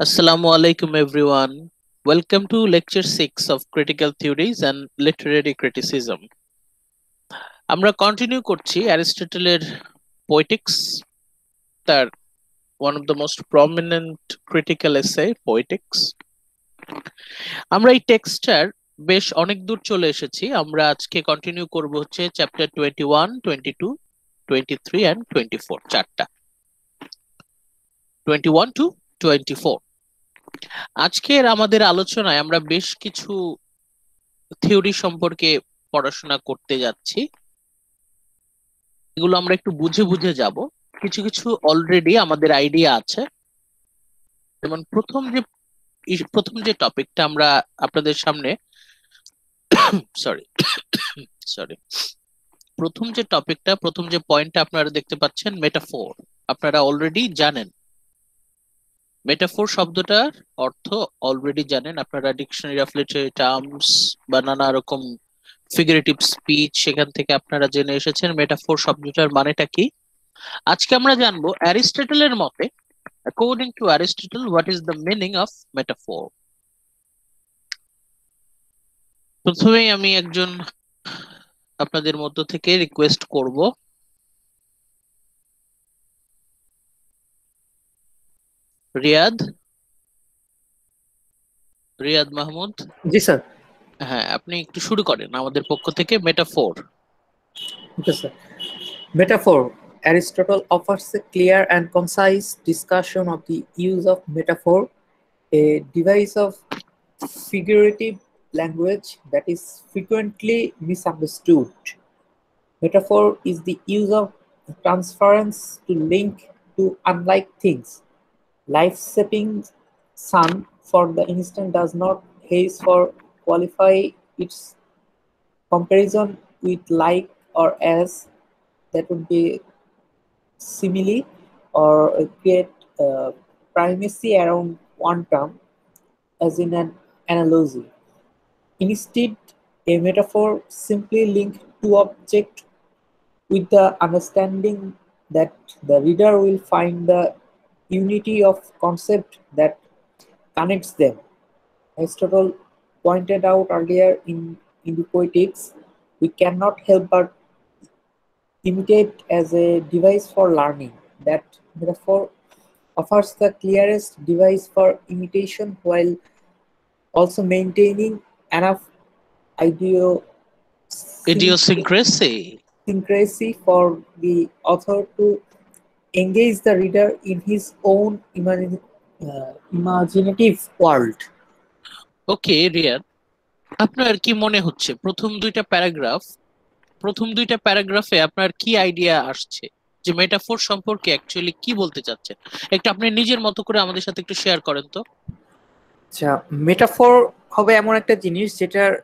Assalamu alaikum, everyone. Welcome to lecture 6 of critical theories and literary criticism. আমরা continue করছি অ্যারিস্টটলের Poetics তার one of the most prominent critical essay poetics আমরা এই টেক্সটার বেশ অনেক দূর চলে এসেছি আমরা আজকে কন্টিনিউ করব হচ্ছে chapter twenty one twenty two twenty three and twenty four চারটা twenty one to twenty four আজকের আমাদের আলোচনায় আমরা বেশ কিছু থিওরি সম্পর্কে পড়াশোনা করতে যাচ্ছি। এগুলো আমরা একটু বুঝে বুঝে যাব। কিছু কিছু অলরেডি আমাদের আইডিয়া আছে। যেমন প্রথম যে প্রথম যে টপিকটা আমরা আপনাদের সামনে সরি সরি প্রথম যে টপিকটা প্রথম যে পয়েন্টটা আপনারা দেখতে পাচ্ছেন মেটাফোর আপনারা অলরেডি জানেন। মেটাফোর শব্দটার অর্থ অলরেডি জানেন, আপনারা ডিকশনারি অফ লিটারি টার্মস বা নানা রকম ফিগারেটিভ স্পিচ সেখান থেকে আপনারা জেনে এসেছেন মেটাফোর শব্দটার মানেটা কি। আজকে আমরা জানব অ্যারিস্টটলের মতে according to Aristotle what is the meaning of metaphor প্রথমেই আমি একজন আপনাদের মধ্য থেকে রিকোয়েস্ট করব রিয়াদ? রিয়াদ মাহমুদ? জি স্যার। হ্যাঁ আপনি একটু শুরু করেন আমাদের পক্ষ থেকে metaphor metaphor Aristotle offers a clear and concise discussion of the use of metaphor a device of figurative language that is frequently misunderstood metaphor is the use of transference to link two unlike things Life-saving sun for the instant does not haze for qualify its comparison with like or as that would be simile or create uh, primacy around one term as in an analogy. Instead, a metaphor simply link two objects with the understanding that the reader will find the unity of concept that connects them. Aristotle pointed out earlier in, in the Poetics, we cannot help but imitate as a device for learning. That metaphor offers the clearest device for imitation while also maintaining enough ideo idiosyncrasy syncrasy for the author to engage the reader in his own imagine, uh, imaginative world. Okay Riyad আপনার কি মনে হচ্ছে? প্রথম দুইটা paragraph প্রথম দুইটা প্যারাগ্রাফে আপনার কি আইডিয়া আসছে? যে মেটাফোর সম্পর্কে অ্যাকচুয়ালি কি বলতে চাচ্ছেন? একটু আপনি নিজের মতো করে আমাদের সাথে একটু শেয়ার করেন তো। আচ্ছা মেটাফোর হবে এমন একটা জিনিস যেটার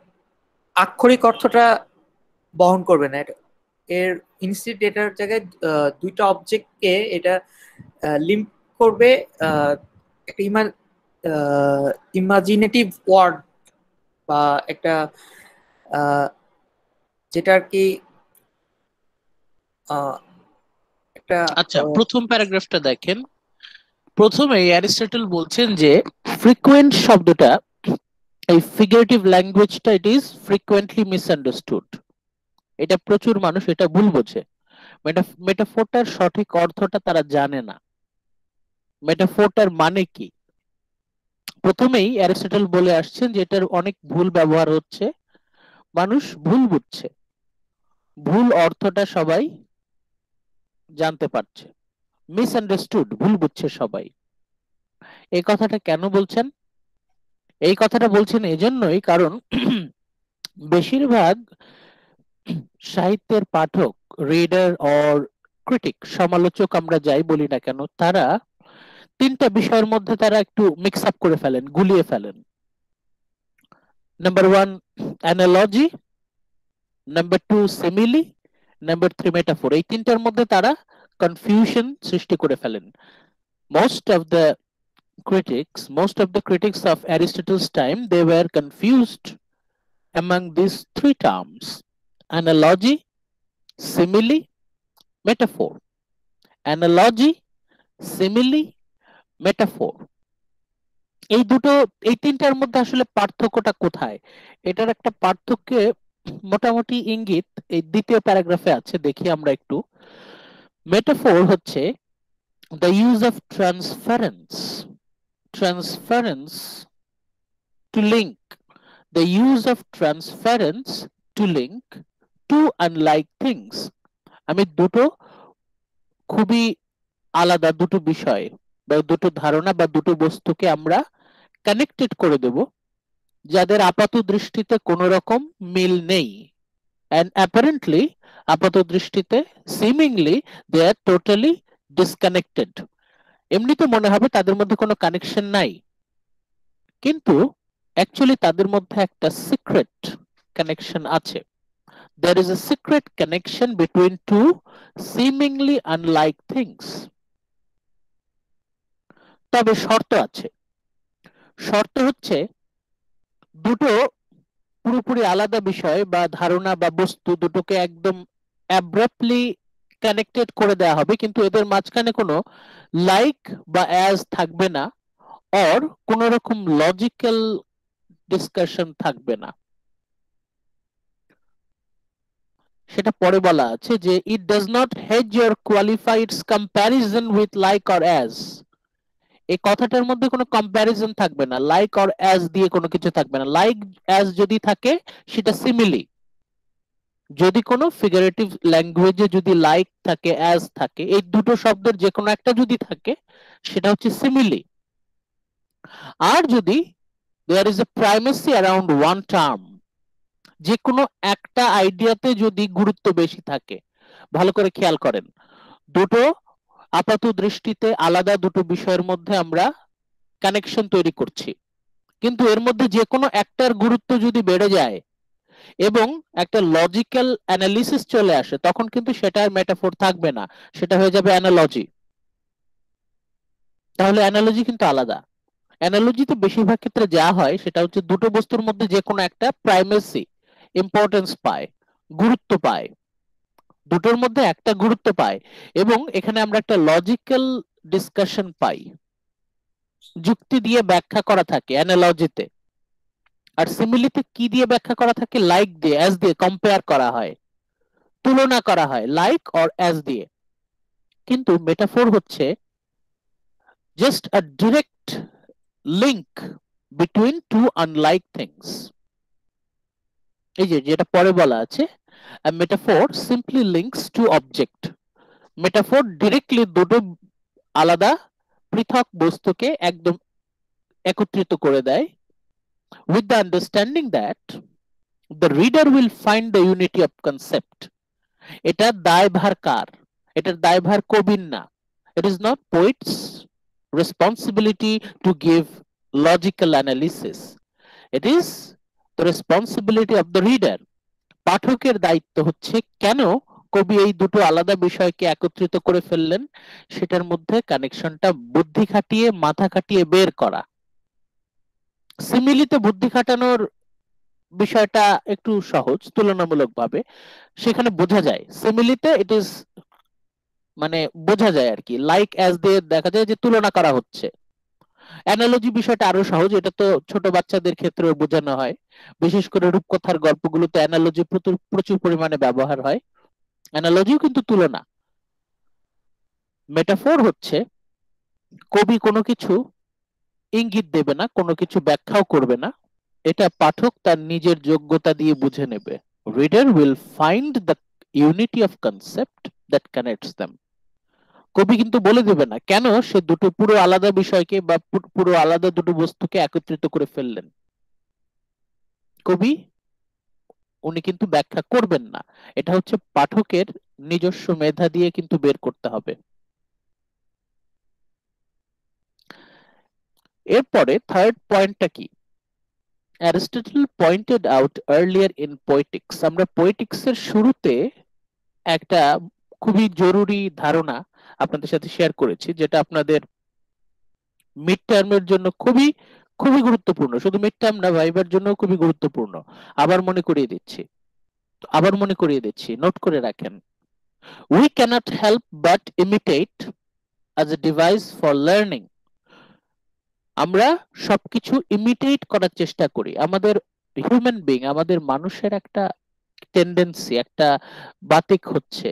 আক্ষরিক অর্থটা বহন করবে না। এর ইনস্টিট এটার জায়গায় দুইটা অবজেক্টকে এটা লিঙ্ক করবে একটা ইমা ইমাজিনেটিভ ওয়ার্ড বা একটা যেটা আর কি একটা আচ্ছা প্রথম প্যারাগ্রাফটা দেখেন। প্রথমে অ্যারিস্টটল বলছেন যে ফ্রিকুয়েন্ট শব্দটা এই ফিগারেটিভ ল্যাঙ্গুয়েজটা ইট ইজ ফ্রিকুয়েন্টলি মিসআন্ডারস্টুড এটা প্রচুর মানুষ এটা ভুল বোঝে। মেটাফোরটার সঠিক অর্থটা তারা জানে না। মেটাফোরটার মানে কি? প্রথমেই অ্যারিস্টটল বলে আসছেন যে এটার অনেক ভুল ব্যবহার হচ্ছে, মানুষ ভুল বুঝছে। ভুল অর্থটা সবাই জানতে পারছে। মিসআন্ডারস্টুড, ভুল বুঝছে সবাই। এই কথাটা কেন বলছেন? এই কথাটা বলছেন এজন্যই কারণ বেশিরভাগ সাহিত্যের পাঠক রিডার অর ক্রিটিক সমালোচক আমরা যাই বলি না কেন, তারা তিনটা বিষয়ের মধ্যে তারা একটু মিক্স আপ করে ফেলেন, গুলিয়ে ফেলেন। Number one analogy number two simile number three metaphor এই তিনটার মধ্যে তারা কনফিউশন সৃষ্টি করে ফেলেন। Most of the critics, most of the critics of aristotle's time, they were confused among these three terms. Analogy, simile, metaphor. Analogy, simile, metaphor. এই দুটো, এই তিনটার মধ্যে আসলে পার্থক্যটা কোথায়? এটার একটা পার্থক্য মোটামুটি ইঙ্গিত এই দ্বিতীয় প্যারাগ্রাফে আছে, দেখি আমরা একটু। মেটাফোর হচ্ছে the use of transference transference to link the use of transference to link to unlike things আমি দুটো খুবই আলাদা, দুটো বিষয় বা দুটো ধারণা বা দুটো বস্তুকে আমরা কানেক্টেড করে দেব, যাদের আপাত দৃষ্টিতে কোনো রকম মিল নেই। অ্যান্ড অ্যাপারেন্টলি আপাত দৃষ্টিতে seemingly they are totally disconnected এমনিতে মনে হবে তাদের মধ্যে কোনো কানেকশন নাই। কিন্তু অ্যাকচুয়ালি তাদের মধ্যে একটা সিক্রেট কানেকশন আছে। There is a secret connection between two seemingly unlike things. তবে শর্ত আছে। শর্ত হচ্ছে দুটো পুরোপুরি আলাদা বিষয় বা ধারণা বা বস্তু দুটোকে একদম অ্যাব্রাপ্টলি কানেক্টেড করে দেওয়া হবে, কিন্তু এদের মাঝখানে কোনো লাইক বা অ্যাজ থাকবে না অর কোন রকম লজিক্যাল ডিসকাশন থাকবে না। সেটা পরে বলা আছে যে it does not hedge your qualified comparison with like or as এই কথাটার মধ্যে কোনো কম্প্যারিজন থাকবে না। লাইক অর অ্যাজ দিয়ে কোনো কিছু থাকবে না। লাইক অ্যাজ যদি থাকে, সেটা সিমিলি যদি কোনো ফিগারেটিভ ল্যাঙ্গুয়েজে যদি লাইক থাকে অ্যাজ থাকে, এই দুটো শব্দের যে কোনো একটা যদি থাকে, সেটা হচ্ছে সিমিলি আর যদি there is a primacy around one term যে কোনো একটা আইডিয়াতে যদি গুরুত্ব বেশি থাকে, ভালো করে খেয়াল করেন। দুটো আপাত দৃষ্টিতে আলাদা দুটো বিষয়ের মধ্যে আমরা কানেকশন তৈরি করছি। কিন্তু এর মধ্যে যে কোনো একটার গুরুত্ব যদি বেড়ে যায় এবং একটা লজিক্যাল অ্যানালিসিস চলে আসে, তখন কিন্তু সেটা আর মেটাফোর থাকবে না, সেটা হয়ে যাবে অ্যানালজি তাহলে অ্যানালজি কিন্তু আলাদা। অ্যানালজিতে বেশিরভাগ ক্ষেত্রে যা হয়, সেটা হচ্ছে দুটো বস্তুর মধ্যে যে কোনো একটা প্রাইমেসি ইম্পর্টেন্স পায়, গুরুত্ব পায়। দুটোর মধ্যে একটা গুরুত্ব পায় এবং এখানে আমরা একটা লজিক্যাল ডিসকাশন পাই। যুক্তি দিয়ে ব্যাখ্যা করা থাকে অ্যানালজিতে আর সিমিলিতে কি দিয়ে ব্যাখ্যা করা থাকে? লাইক দিয়ে অ্যাজ দিয়ে কম্পেয়ার করা হয়। তুলনা করা হয় লাইক অর অ্যাজ দিয়ে। কিন্তু মেটাফোর হচ্ছে just a direct link between two unlike things এই যে যেটা পরে বলা আছে metaphor simply links two object metaphor directly দুটো আলাদা পৃথক বস্তুকে একদম একত্রিত করে দেয় with the understanding that the reader will find the unity of concept এটা দায়ভার কার এটার দায়ভার কবির না it is not poet's responsibility to give logical analysis it is the responsibility of the reader. পাঠকের দায়িত্ব হচ্ছে কেন কবি এই দুটো আলাদা বিষয়কে একত্রিত করে ফেললেন? সেটার মধ্যে কানেকশনটা বুদ্ধি খাটিয়ে, মাথা খাটিয়ে বের করা। সিমিলিতে বুদ্ধি খাটানোর বিষয়টা একটু সহজ, তুলনামূলকভাবে। সেখানে বোঝা যায় সিমিলিতে ইট ইজ মানে বোঝা যায় আর কি। লাইক অ্যাজ দিয়ে দেখা যায় যে তুলনা করা হচ্ছে। অ্যানালজি বিষয়টা আরও সহজ, এটা তো ছোট বাচ্চাদের ক্ষেত্রেও বোঝানো হয়। বিশেষ করে রূপকথার গল্পগুলোতে অ্যানালজি প্রচুর পরিমাণে ব্যবহার হয়। অ্যানালজিও কিন্তু তুলনা। মেটাফোর হচ্ছে, কবি কোনো কিছু ইঙ্গিত দেবে না, কোনো কিছু ব্যাখ্যাও করবে না। এটা পাঠক তার নিজের যোগ্যতা দিয়ে বুঝে নেবে। Reader will find the unity of concept that connects them কবি কিন্তু বলে দেবে না, কেন সে দুটো পুরো আলাদা বিষয়কে বা পুরো আলাদা দুটো বস্তুকে একত্রিত করে ফেললেন? কবি, উনি কিন্তু ব্যাখ্যা করবেন না। এটা হচ্ছে পাঠকের নিজস্ব মেধা দিয়ে কিন্তু বের করতে হবে। এরপরে থার্ড পয়েন্টটা কি? Aristotle pointed out earlier in poetics আমরা পোয়েটিক্স এর শুরুতে একটা খুবই জরুরি ধারণা আপনাদের সাথে শেয়ার করেছি, যেটা আপনাদের মিড টার্মের জন্য খুবই খুবই গুরুত্বপূর্ণ। শুধু মিড টার্ম না ভাইবার জন্য খুবই গুরুত্বপূর্ণ। আবার মনে করিয়ে দিচ্ছি। আবার মনে করিয়ে দিচ্ছি। নোট করে রাখেন। We can't help but imitate as a device for learning আমরা সবকিছু ইমিটেট করার চেষ্টা করি। আমাদের হিউম্যান বিং আমাদের মানুষের একটা টেন্ডেন্সি একটা বাতিক হচ্ছে।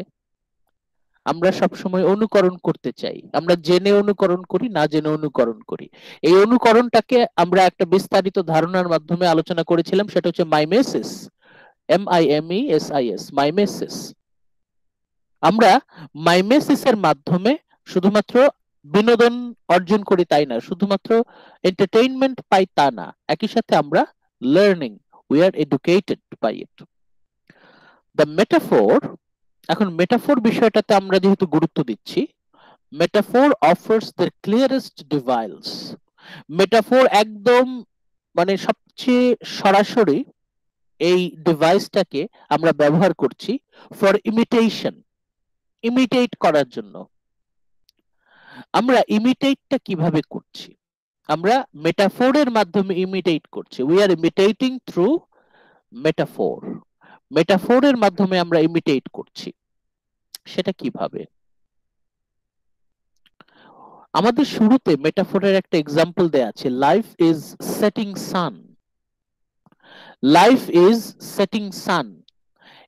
আমরা সব সময় অনুকরণ করতে চাই। আমরা জেনে অনুকরণ করি, না জেনে অনুকরণ করি। এই অনুকরণটাকে আমরা একটা বিস্তারিত ধারণার মাধ্যমে আলোচনা করেছিলাম, সেটা হচ্ছে mimesis M I M E S I S mimesis আমরা মাইমেসিসের মাধ্যমে শুধুমাত্র বিনোদন অর্জন করি তাই না, শুধুমাত্র এন্টারটেইনমেন্ট পাই তা না, একই সাথে আমরা learning we are educated by it the metaphor এখন মেটাফোর বিষয়টাতে আমরা যেহেতু গুরুত্ব দিচ্ছি metaphor offers the clearest devices metaphor একদম মানে সবচেয়ে সরাসরি এই ডিভাইসটাকে আমরা ব্যবহার করছি ফর ইমিটেশন ইমিটেট করার জন্য। আমরা ইমিটেটটা কীভাবে করছি? আমরা মেটাফোরের মাধ্যমে ইমিটেট করছি। We are imitating through metaphor মেটাফোরের মাধ্যমে আমরা ইমিটেট করছি। সেটা কীভাবে? আমাদের শুরুতে মেটাফোরের একটা এক্সাম্পল দেয়া আছে। Life is setting sun life is setting sun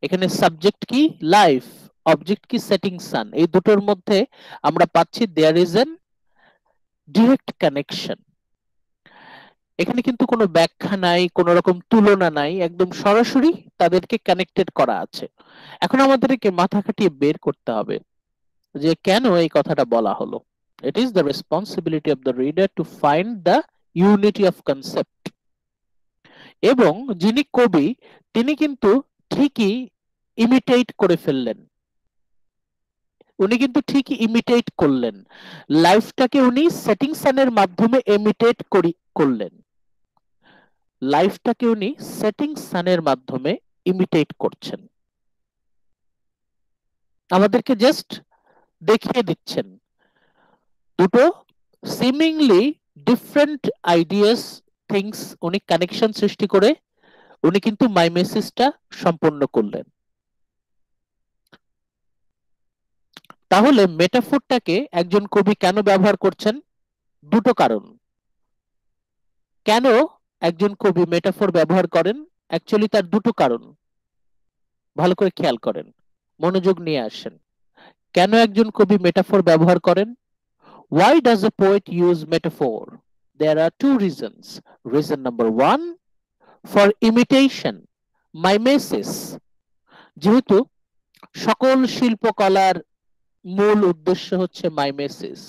এখানে সাবজেক্ট কি? লাইফ অবজেক্ট কি? সেটিং সান এই দুটোর মধ্যে আমরা পাচ্ছি there is an direct connection এখানে কিন্তু কোনো ব্যাখ্যা নাই, কোন রকম তুলনা নাই, একদম সরাসরি তাদেরকে কানেক্টেড করা আছে। এখন আমাদেরকে মাথা খাটিয়ে বের করতে হবে যে কেন এই কথাটা বলা হলো। It is the responsibility of the reader to find the unity of concept এবং যিনি কবি, তিনি কিন্তু ঠিকই ইমিটেট করে ফেললেন। উনি কিন্তু ঠিকই ইমিটেট করলেন। লাইফটাকে উনি সেটিং সানের মাধ্যমে ইমিটেট করি, করলেন। লাইফটাকে উনি সেটিং সানের মাধ্যমে ইমিটেট করছেন। আমাদেরকে জাস্ট দেখিয়ে দিচ্ছেন। দুটো সিমিংলি ডিফারেন্ট আইডিয়াস থিংস উনি কানেকশন সৃষ্টি করে, উনি কিন্তু মাইমেসিসটা সম্পন্ন করলেন। তাহলে মেটাফোরটাকে একজন কবি কেন ব্যবহার করছেন? দুটো কারণ। কেন একজন কবি মেটাফোর ব্যবহার করেন অ্যাকচুয়ালি তার দুটো কারণ। ভালো করে খেয়াল করেন, মনোযোগ নিয়ে আসেন। কেন একজন কবি মেটাফোর ব্যবহার করেন? Why does a poet use metaphor? There are two reasons reason number one, for imitation, mimesis যেহেতু সকল শিল্পকলার মূল উদ্দেশ্য হচ্ছে mimesis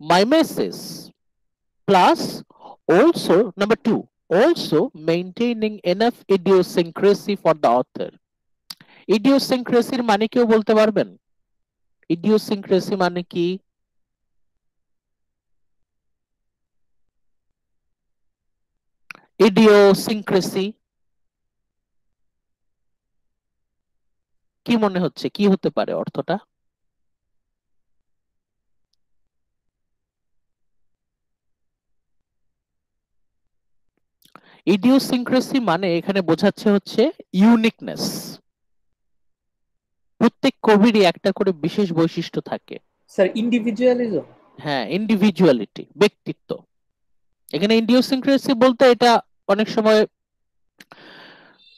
mimesis plus also number two also maintaining enough idiosyncrasy for the author idiosyncrasy মানে কেউ বলতে পারবেন idiosyncrasy মানে কি idiosyncrasy কি মনে হচ্ছে কি হতে পারে অর্থটা ইডিওসিনক্রেসি মানে এখানে বোঝাচ্ছে হচ্ছে ইউনিকনেস প্রত্যেক কবিরই একটা করে বিশেষ বৈশিষ্ট্য থাকে। স্যার ইন্ডিভিজুয়ালিজম হ্যাঁ ইন্ডিভিজুয়ালিটি ব্যক্তিত্ব। এখানে ইডিওসিনক্রেসি বলতে এটা অনেক সময়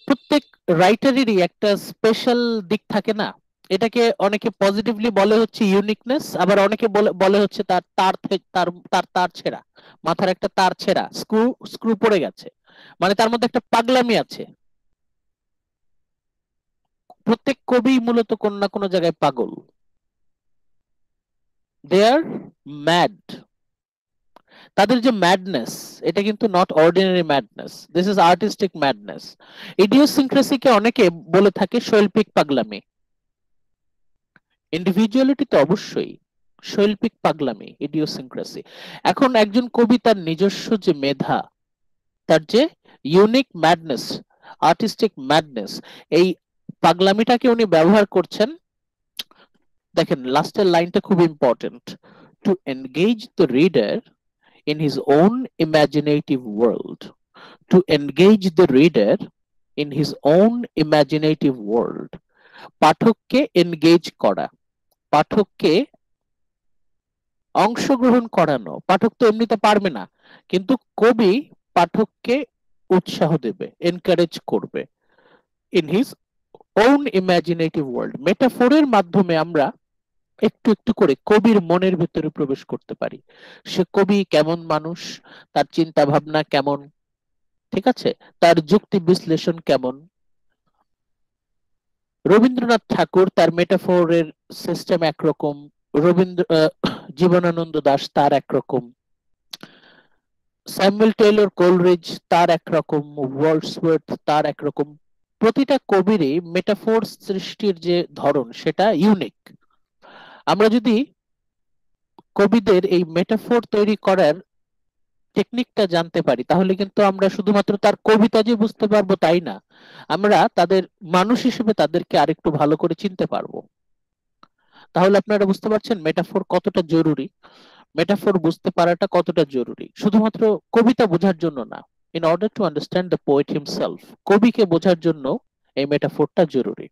প্রত্যেক রাইটারেরই একটা স্পেশাল দিক থাকে না। এটাকে অনেকে পজিটিভলি বলে হচ্ছে ইউনিকনেস আবার অনেকে বলে বলে হচ্ছে তার তার তার তার তার ছেঁড়া। মাথার একটা তার ছেঁড়া স্ক্রু স্ক্রু পড়ে গেছে। মানে তার মধ্যে একটা পাগলামি আছে। প্রত্যেক কবি মূলত কোন না কোনো জায়গায় পাগল। দে আর ম্যাড তাদের যে ম্যাডনেস এটা কিন্তু not ordinary madness this is artistic madness ইডিওসিনক্রেসিকে অনেকে বলে থাকে শৈল্পিক পাগলামি। ইন্ডিভিজুয়ালিটি তো অবশ্যই শৈল্পিক পাগলামি ইডিওসিনক্রেসি এখন একজন কবি তার নিজস্ব যে মেধা তার যে ইউনিক ম্যাডনেস আর্টিস্টিক ম্যাডনেস এই পাগলামিটাকে উনি ব্যবহার করছেন, দেখেন লাস্টের লাইনটা খুব important to engage the reader in his own imaginative world, to engage the reader in his own imaginative world, পাঠককে এনগেজ করা, পাঠককে অংশগ্রহণ করানো, পাঠক তো এমনিতে পারবে না, কিন্তু কবি পাঠককে উৎসাহ দেবে এনকারেজ করবে। In his own imaginative world মেটাফোরের মাধ্যমে আমরা একটু একটু করে কবির মনের ভিতরে প্রবেশ করতে পারি। সে কবি কেমন মানুষ, তার চিন্তা ভাবনা কেমন, ঠিক আছে? তার যুক্তি বিশ্লেষণ কেমন? রবীন্দ্রনাথ ঠাকুর তার মেটাফোরের সিস্টেম একরকম, রবীন্দ্র জীবনানন্দ দাস তার একরকম। স্যামুয়েল টেইলর কোলরিজ, তার একরকম ওয়ার্ডসওয়ার্থ তার একরকম প্রতিটা কবিরই মেটাফোর সৃষ্টির যে ধরন, সেটা ইউনিক আমরা যদি কবিদের এই মেটাফোর তৈরি করার টেকনিকটা জানতে পারি, তাহলে কিন্তু আমরা শুধুমাত্র তার কবিতা যে বুঝতে পারব তাই না, আমরা তাদের মানুষ হিসেবে তাদেরকে আরেকটু ভালো করে চিনতে পারব। তাহলে আপনারা বুঝতে পারছেন মেটাফোর কতটা জরুরি। মেটাফোর বুঝতে পারাটা কতটা জরুরি? শুধুমাত্র কবিতা বোঝার জন্য না in order to understand the poet himself কবিকে বোঝার জন্য এই মেটাফোরটা জরুরি।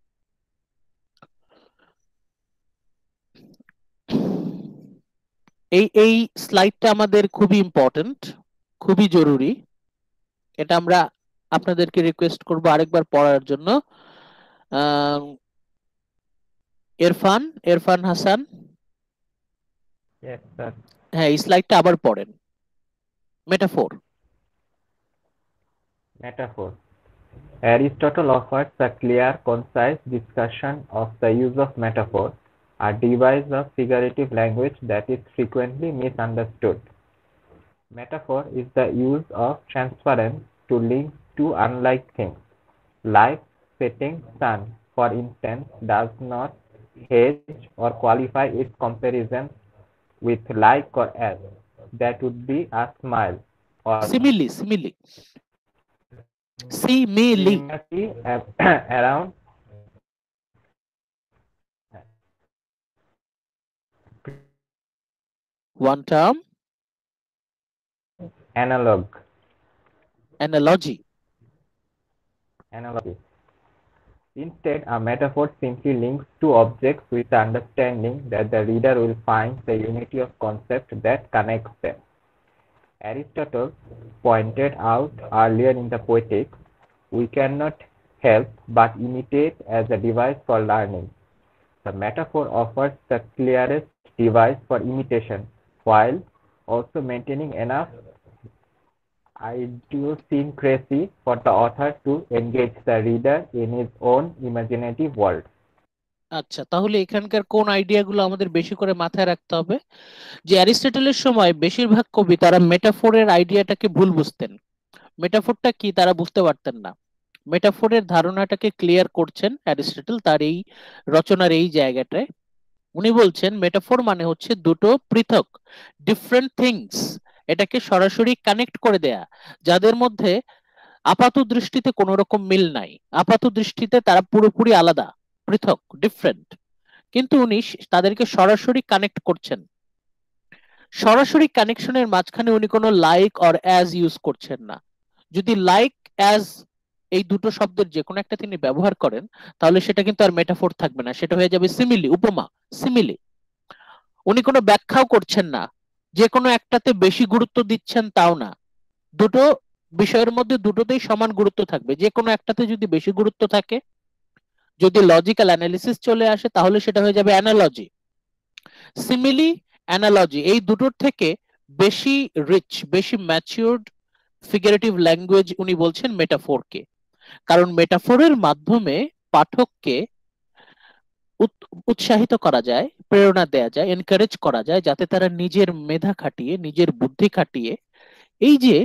এই এই স্লাইডটা আমাদের খুবই ইম্পর্টেন্ট খুবই জরুরি। এটা আমরা আপনাদেরকে রিকোয়েস্ট করব আরেকবার পড়ার জন্য। ইরফান ইরফান হাসান হ্যাঁ এই স্লাইডটা আবার পড়েন metaphor Metaphor. Aristotle offers a clear, concise discussion of the use of metaphor, a device of figurative language that is frequently misunderstood. Metaphor is the use of transference to link two unlike things. Light, setting, sun, for instance, does not hedge or qualify its comparison with like or as. That would be a smile or simile simile simile around. One term. Analog. Analogy. Analogy. Instead, a metaphor simply links two objects with the understanding that the reader will find the unity of concept that connects them. Aristotle pointed out earlier in the Poetics, we cannot help but imitate as a device for learning. The metaphor offers the clearest device for imitation while also maintaining enough idiosyncrasy for the author to engage the reader in his own imaginative world. আচ্ছা তাহলে এখানকার কোন আইডিয়াগুলো আমাদের বেশি করে মাথায় রাখতে হবে? যে অ্যারিস্টটলের সময় বেশিরভাগ কবি তারা মেটাফোরের আইডিয়াটাকে ভুল বুঝতেন। মেটাফোরটা কি তারা বুঝতে পারতেন না। মেটাফোরের ধারণাটাকে ক্লিয়ার করছেন অ্যারিস্টটল তার এই রচনার এই জায়গাটায়। উনি বলছেন, মেটাফোর মানে হচ্ছে দুটো পৃথক ডিফারেন্ট থিংস এটাকে সরাসরি কানেক্ট করে দেয়া। যাদের মধ্যে আপাত দৃষ্টিতে কোনো রকম মিল নাই। আপাত দৃষ্টিতে তারা পুরোপুরি আলাদা, পৃথক ডিফারেন্ট কিন্তু উনি তাদেরকে সরাসরি কানেক্ট করছেন। সরাসরি কানেকশনের মাঝখানে উনি কোনো লাইক অর অ্যাজ ইউজ করছেন না। যদি লাইক অ্যাজ এই দুটো শব্দের যে কোনো একটা তিনি ব্যবহার করেন, তাহলে সেটা কিন্তু আর মেটাফোর থাকবে না। সেটা হয়ে যাবে সিমিলি উপমা সিমিলি উনি কোনো ব্যাখ্যাও করছেন না। যে কোনো একটাতে বেশি গুরুত্ব দিচ্ছেন তাও না। দুটো বিষয়ের মধ্যে দুটোতেই সমান গুরুত্ব থাকবে। যে কোনো একটাতে যদি বেশি গুরুত্ব থাকে, যদি লজিক্যাল অ্যানালিসিস চলে আসে, তাহলে সেটা হয়ে যাবে অ্যানালজি সিমিলি অ্যানালজি এই দুটোর থেকে বেশি রিচ বেশি ম্যাচিউরড ফিগারেটিভ ল্যাঙ্গুয়েজ উনি বলছেন মেটাফোরকে কারণ মেটাফোরের মাধ্যমে পাঠককে উৎসাহিত করা যায়, প্রেরণা দেয়া যায় এনকারেজ করা যায়, যাতে তারা নিজের মেধা খাটিয়ে, নিজের বুদ্ধি খাটিয়ে, এই যে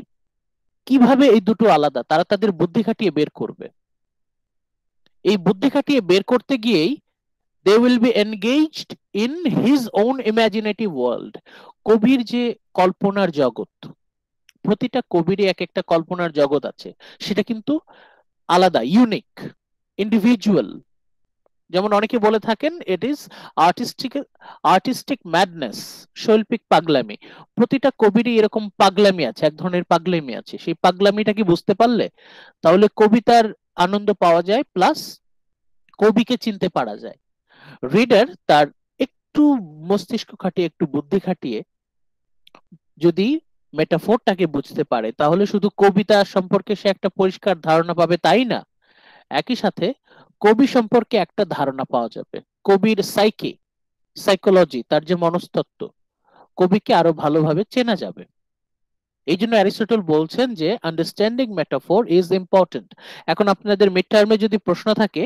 কীভাবে এই দুটো আলাদা, তারা তাদের বুদ্ধি খাটিয়ে বের করবে। এই বুদ্ধি খাটিয়ে বের করতে গিয়েই they will be engaged in his own imaginative world কবির যে কল্পনার জগৎ, প্রতিটা কবিরই এক একটা কল্পনার জগৎ আছে, সেটা কিন্তু আলাদা ইউনিক ইন্ডিভিজুয়াল যেমন অনেকে বলে থাকেন it is artistic artistic madness শৈল্পিক পাগলামি। প্রতিটা কবিরই এরকম পাগলামি আছে, এক ধরনের পাগলামি আছে। সেই পাগলামিটা কি বুঝতে পারলে? তাহলে কবিতার আনন্দ পাওয়া যায়, প্লাস কবিকে চিনতে পারা যায়। রিডার তার একটু মস্তিষ্ক খাটিয়ে, একটু বুদ্ধি খাটিয়ে যদি মেটাফোরটাকে বুঝতে পারে, তাহলে শুধু কবিতা সম্পর্কে সে একটা পরিষ্কার ধারণা পাবে, তাই না? একই সাথে কবি সম্পর্কে একটা ধারণা পাওয়া যাবে। কবির সাইকি সাইকোলজি তার যে মনস্তত্ত্ব, কবিকে আরও ভালোভাবে চেনা যাবে। এই জন্য অ্যারিস্টটল বলছেন যে আন্ডারস্ট্যান্ডিং মেটাফোর ইজ ইম্পর্টেন্ট এখন আপনাদের মিড টার্মে যদি প্রশ্ন থাকে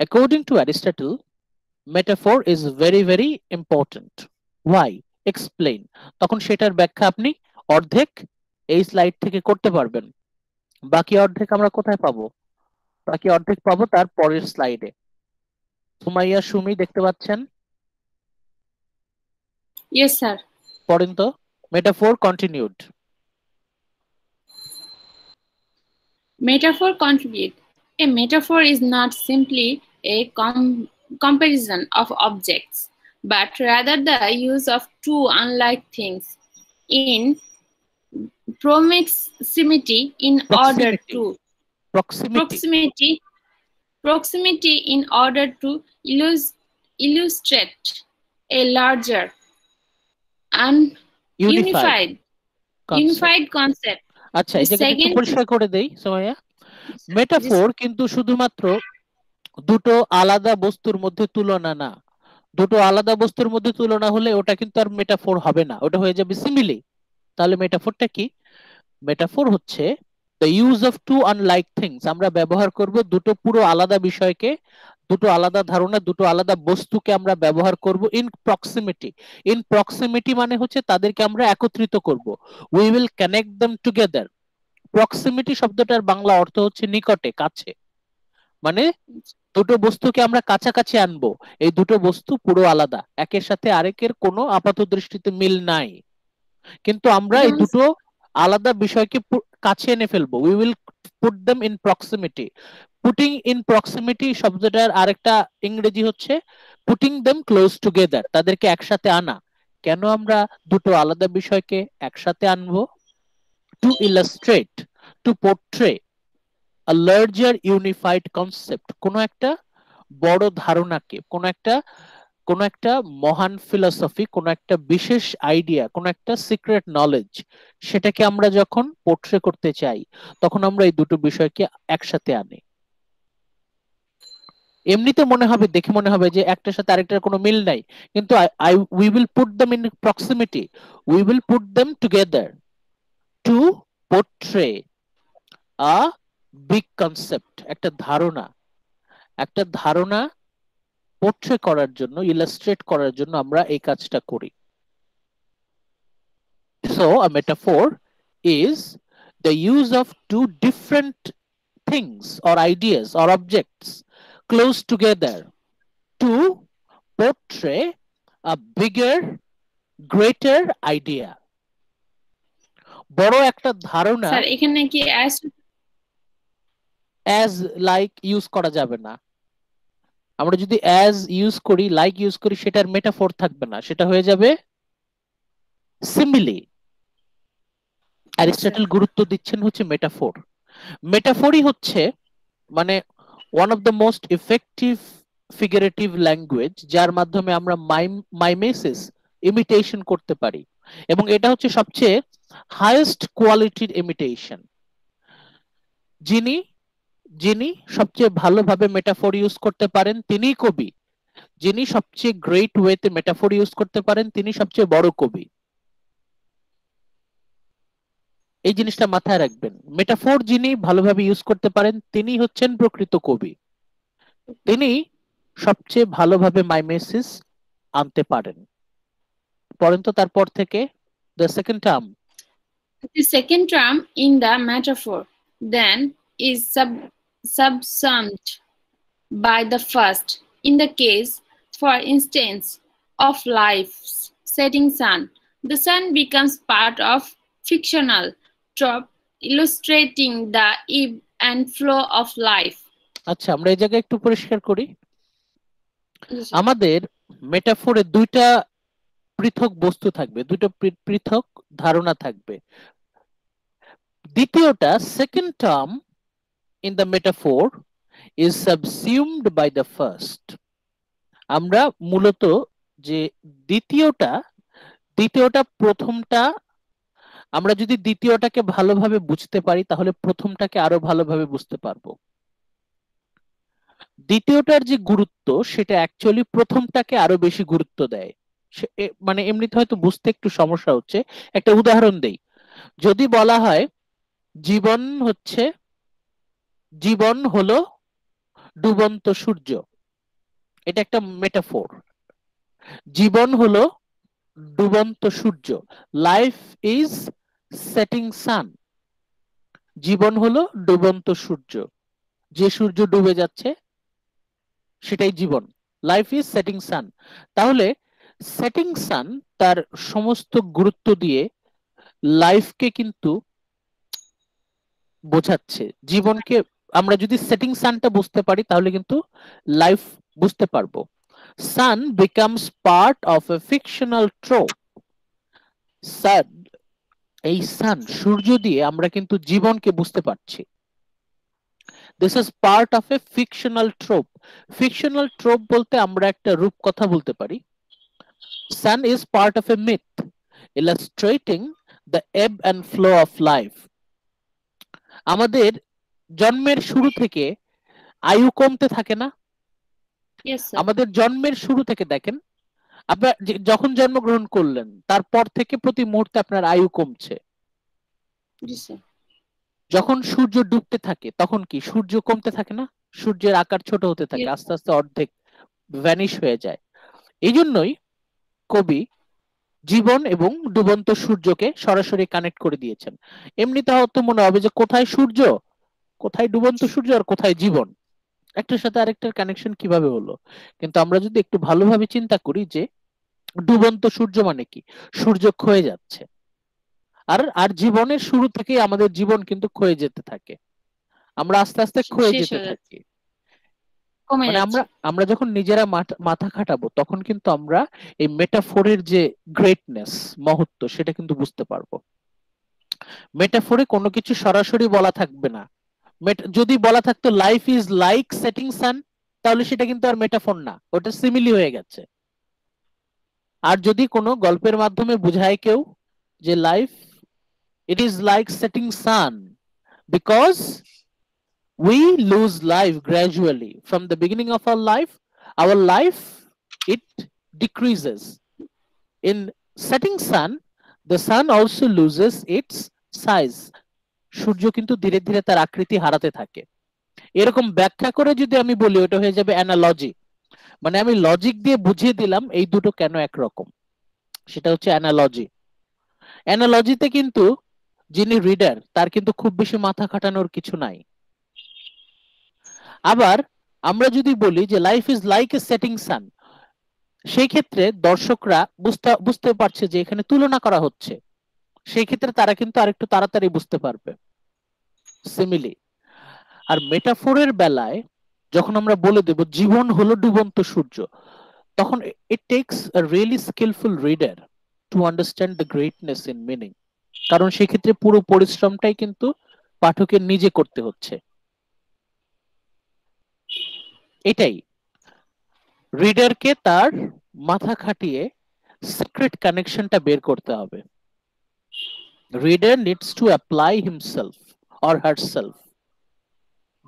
according to Aristotle metaphor is very very important why explain তখন সেটার ব্যাখ্যা আপনি অর্ধেক এই স্লাইড থেকে করতে পারবেন। বাকি অর্ধেক আমরা কোথায় পাবো বাকি অর্ধেক পাবো তার পরের স্লাইডে সুমাইয়া সুমি দেখতে পাচ্ছেন Yes, sir. পড়েন তো metaphor continued Metaphor contribute. A metaphor is not simply a com- comparison of objects, but rather the use of two unlike things in proximity in order Proximity. to proximity proximity proximity in order to illus- illustrate a larger and unified unified concept. আচ্ছা এই একটু পরিষ্কার করে দেই Somaiya. Metaphor কিন্তু শুধুমাত্র দুটো আলাদা বস্তুর মধ্যে তুলনা না। দুটো আলাদা বস্তুর মধ্যে তুলনা হলে ওটা কিন্তু আর মেটাফোর হবে না। ওটা হয়ে যাবে সিমিলি তাহলে মেটাফোরটা কি? মেটাফোর হচ্ছে the use of two unlike things আমরা ব্যবহার করব দুটো পুরো আলাদা বিষয়কে দুটো আলাদা ধারণা দুটো আলাদা বস্তুকে আমরা ব্যবহার করব ইন প্রক্সিমিটি ইন প্রক্সিমিটি মানে হচ্ছে তাদেরকে আমরা একত্রিত করব। We will connect them together proximity শব্দটার বাংলা অর্থ হচ্ছে নিকটে কাছে। মানে দুটো বস্তুকে আমরা কাছাকাছি আনব। এই দুটো বস্তু পুরো আলাদা। একের সাথে আরেকের কোনো আপাত দৃষ্টিতে মিল নাই। কিন্তু আমরা এই দুটো আলাদা বিষয়কে কাছে এনে ফেলব। We will put them in proximity putting in proximity শব্দটার আরেকটা ইংরেজি হচ্ছে পুটিং দেম ক্লোজ টুগেদার তাদেরকে একসাথে আনা। কেন আমরা দুটো আলাদা বিষয়কে একসাথে আনব? To illustrate to portray a larger unified concept কোন একটা বড় ধারণাকে, কোন একটা কোন একটা মহান ফিলসফি কোন একটা বিশেষ আইডিয়া কোন একটা সিক্রেট নলেজ সেটাকে আমরা যখন পোর্ট্রে করতে চাই, তখন আমরা এই দুটো বিষয়কে একসাথে আনি। এমনিতে মনে হবে, দেখে মনে হবে যে একটার সাথে আরেকটার কোনো মিল নাই, কিন্তু I we will put them in proximity we will put them together to portray a big concept একটা ধারণা। একটা ধারণা পোর্ট্রে করার জন্য ইলাস্ট্রেট করার জন্য আমরা এই কাজটা করি। So a metaphor is the use of two different things or ideas or objects close together to portray a bigger greater idea বড় একটা ধারণা স্যার এখানে কি অ্যাস অ্যাজ লাইক ইউজ করা যাবে না। আমরা যদি অ্যাজ ইউজ করি লাইক ইউজ করি, সেটার মেটাফোর থাকবে না। সেটা হয়ে যাবে সিমিলি অ্যারিস্টটল গুরুত্ব দিচ্ছেন হচ্ছে মেটাফোর মেটাফোরই হচ্ছে মানে one of the most effective figurative language যার মাধ্যমে আমরা মাইম মাইমেসিস ইমিটেশন করতে পারি। এবং এটা হচ্ছে সবচেয়ে হাইয়েস্ট কোয়ালিটির ইমিটেশন যিনি যিনি সবচেয়ে ভালোভাবে মেটাফোর ইউজ করতে পারেন, তিনিই কবি। যিনি সবচেয়ে গ্রেট ওয়েতে মেটাফোর ইউজ করতে পারেন, তিনি সবচেয়ে বড় কবি। এই জিনিসটা মাথায় রাখবেন। মেটাফোর যিনি ভালোভাবে ইউজ করতে পারেন, তিনি হচ্ছেন প্রকৃত কবি। তিনি সবচেয়ে ভালোভাবে মাইমেসিস আনতে পারেন। পরেন তো তারপর থেকে the second term The second term in the metaphor, then is sub- subsumed by the first. In the case, for instance, of life's setting sun, the sun becomes part of fictional trope illustrating the ebb and flow of life. আচ্ছা আমরা এই জায়গায় একটু পরিষ্কার করি আমাদের মেটাফোরে দুইটা পৃথক বস্তু থাকবে দুটো পৃথক ধারণা থাকবে দ্বিতীয়টা second term in the metaphor is subsumed by the first আমরা মূলত যে দ্বিতীয়টা দ্বিতীয়টা প্রথমটা, আমরা যদি দ্বিতীয়টাকে ভালোভাবে বুঝতে পারি, তাহলে প্রথমটাকে আরও ভালোভাবে বুঝতে পারব। দ্বিতীয়টার যে গুরুত্ব, সেটা অ্যাকচুয়ালি প্রথমটাকে আরও বেশি গুরুত্ব দেয়। মানে এমনিতে হয়তো বুঝতে একটু সমস্যা হচ্ছে। একটা উদাহরণ দেই। যদি বলা হয়, জীবন হচ্ছে জীবন হলো ডুবন্ত সূর্য। এটা একটা মেটাফোর জীবন হলো ডুবন্ত সূর্য। লাইফ ইজ সেটিং সান জীবন হলো ডুবন্ত সূর্য। যে সূর্য ডুবে যাচ্ছে, সেটাই জীবন। লাইফ ইজ সেটিং সান তাহলে সেটিং সান তার সমস্ত গুরুত্ব দিয়ে লাইফকে কিন্তু বোঝাচ্ছে। জীবনকে আমরা যদি সেটিং সানটা বুঝতে পারি, তাহলে কিন্তু লাইফ বুঝতে পারব। Sun becomes part of a fictional trope sun এই সান সূর্য দিয়ে আমরা কিন্তু জীবনকে বুঝতে পারছি। This is part of a fictional trope fictional trope বলতে আমরা একটা রূপ কথা বলতে পারি। Sun is part of a myth illustrating the ebb and flow of life আমাদের জন্মের শুরু থেকে আয়ু কমতে থাকে না? আমাদের জন্মের শুরু থেকে দেখেন আপনার যখন জন্মগ্রহণ করলেন তারপর থেকে প্রতি মুহূর্তে আপনার আয়ু কমছে। যখন সূর্য ডুবতে থাকে তখন কি? সূর্য কমতে থাকে না? সূর্যের আকার ছোট হতে থাকে আস্তে আস্তে অর্ধেক ভ্যানিশ হয়ে যায়। এই জন্যই কবি জীবন এবং ডুবন্ত সূর্যকে সরাসরি কানেক্ট করে দিয়েছেন। এমনিতে হয়তো মনে হবে যে কোথায় সূর্য? কোথায় ডুবন্ত সূর্য আর কোথায় জীবন? একটার সাথে আরেকটার কানেকশন কীভাবে হলো? কিন্তু আমরা যদি একটু ভালোভাবে চিন্তা করি যে ডুবন্ত সূর্য মানে কি? সূর্য ক্ষয়ে যাচ্ছে। আর আর জীবনের শুরু থেকেই আমাদের জীবন কিন্তু ক্ষয়ে যেতে থাকে। আমরা আস্তে আস্তে ক্ষয়ে যেতে থাকি। মানে আমরা আমরা যখন নিজেরা মাথা খাটাবো তখন কিন্তু আমরা এই মেটাফোরের যে গ্রেটনেস মহত্ব সেটা কিন্তু বুঝতে পারব। মেটাফোরে কোনো কিছু সরাসরি বলা থাকবে না। যদি বলা থাকতো life is like setting sun তাহলে সেটা কিন্তু আর মেটাফোর না ওটা সিমিলি হয়ে গেছে আর যদি কোনো গল্পের মাধ্যমে বুঝায় কেউ যে life it is like setting sun because we lose life gradually from the beginning of our life our life it decreases in setting sun the sun also loses its size সূর্য কিন্তু ধীরে ধীরে তার আকৃতি হারাতে থাকে। এরকম ব্যাখ্যা করে যদি আমি বলি, ওটা হয়ে যাবে অ্যানালজি মানে আমি লজিক দিয়ে বুঝিয়ে দিলাম এই দুটো কেন একরকম। সেটা হচ্ছে অ্যানালজি অ্যানালজিতে কিন্তু যিনি রিডার তার কিন্তু খুব বেশি মাথা খাটানোর কিছু নাই। আবার আমরা যদি বলি যে life is like a setting sun সেই ক্ষেত্রে দর্শকরা বুঝতে বুঝতে পারছে যে এখানে তুলনা করা হচ্ছে। সেই ক্ষেত্রে তারা কিন্তু আরেকটু তাড়াতাড়ি বুঝতে পারবে। সিমিলি আর মেটাফোরের বেলায় যখন আমরা বলে দেব জীবন হলো ডুবন্ত সূর্য, তখন it takes really skillful reader to understand the greatness in meaning কারণ সেক্ষেত্রে পুরো পরিশ্রমটাই কিন্তু পাঠকের নিজে করতে হচ্ছে। এটাই। রিডারকে তার মাথা খাটিয়ে সিক্রেট কানেকশনটা বের করতে হবে। Reader needs to apply himself or herself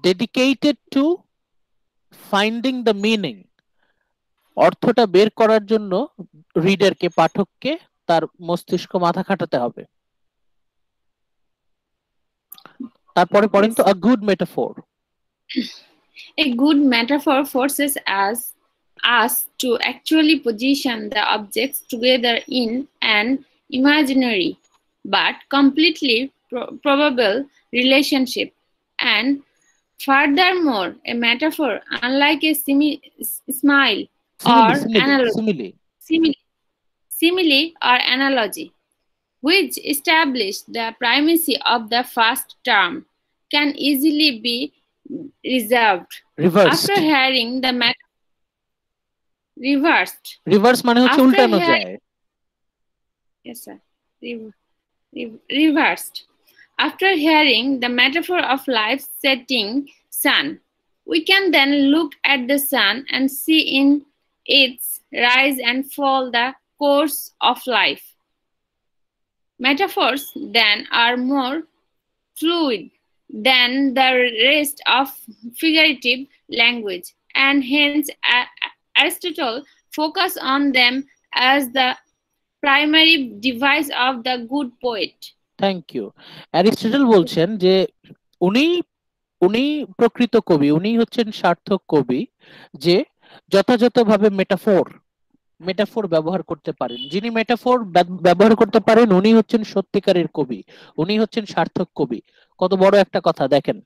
dedicated to finding the meaning অর্থটা বের করার জন্য রিডারকে পাঠককে তার মস্তিষ্ক মাথা খাটাতে হবে তারপরে পড়েন তো a good metaphor a good metaphor forces us us to actually position the objects together in an imaginary but completely pro probable relationship. And furthermore, a metaphor, unlike a simi smile or analogy, simile, simile or analogy, which establish the primacy of the first term, can easily be reserved. Reversed. After hearing the metaphor, reversed. Reverse মানে হচ্ছে উল্টানো যায় Yes, sir. reversed. After hearing the metaphor of life setting sun, we can then look at the sun and see in its rise and fall the course of life. Metaphors then are more fluid than the rest of figurative language, and hence Aristotle focused on them as the primary device of the good poet. Thank you Aristotle বলছেন যে উনি উনি প্রকৃত কবি, উনি হচ্ছেন সার্থক কবি যে যথাযথভাবে মেটাফোর মেটাফোর ব্যবহার করতে পারেন। যিনি মেটাফোর ব্যবহার করতে পারেন, উনি হচ্ছেন সত্যিকারের কবি, উনি হচ্ছেন সার্থক কবি। কত বড় একটা কথা, দেখেন।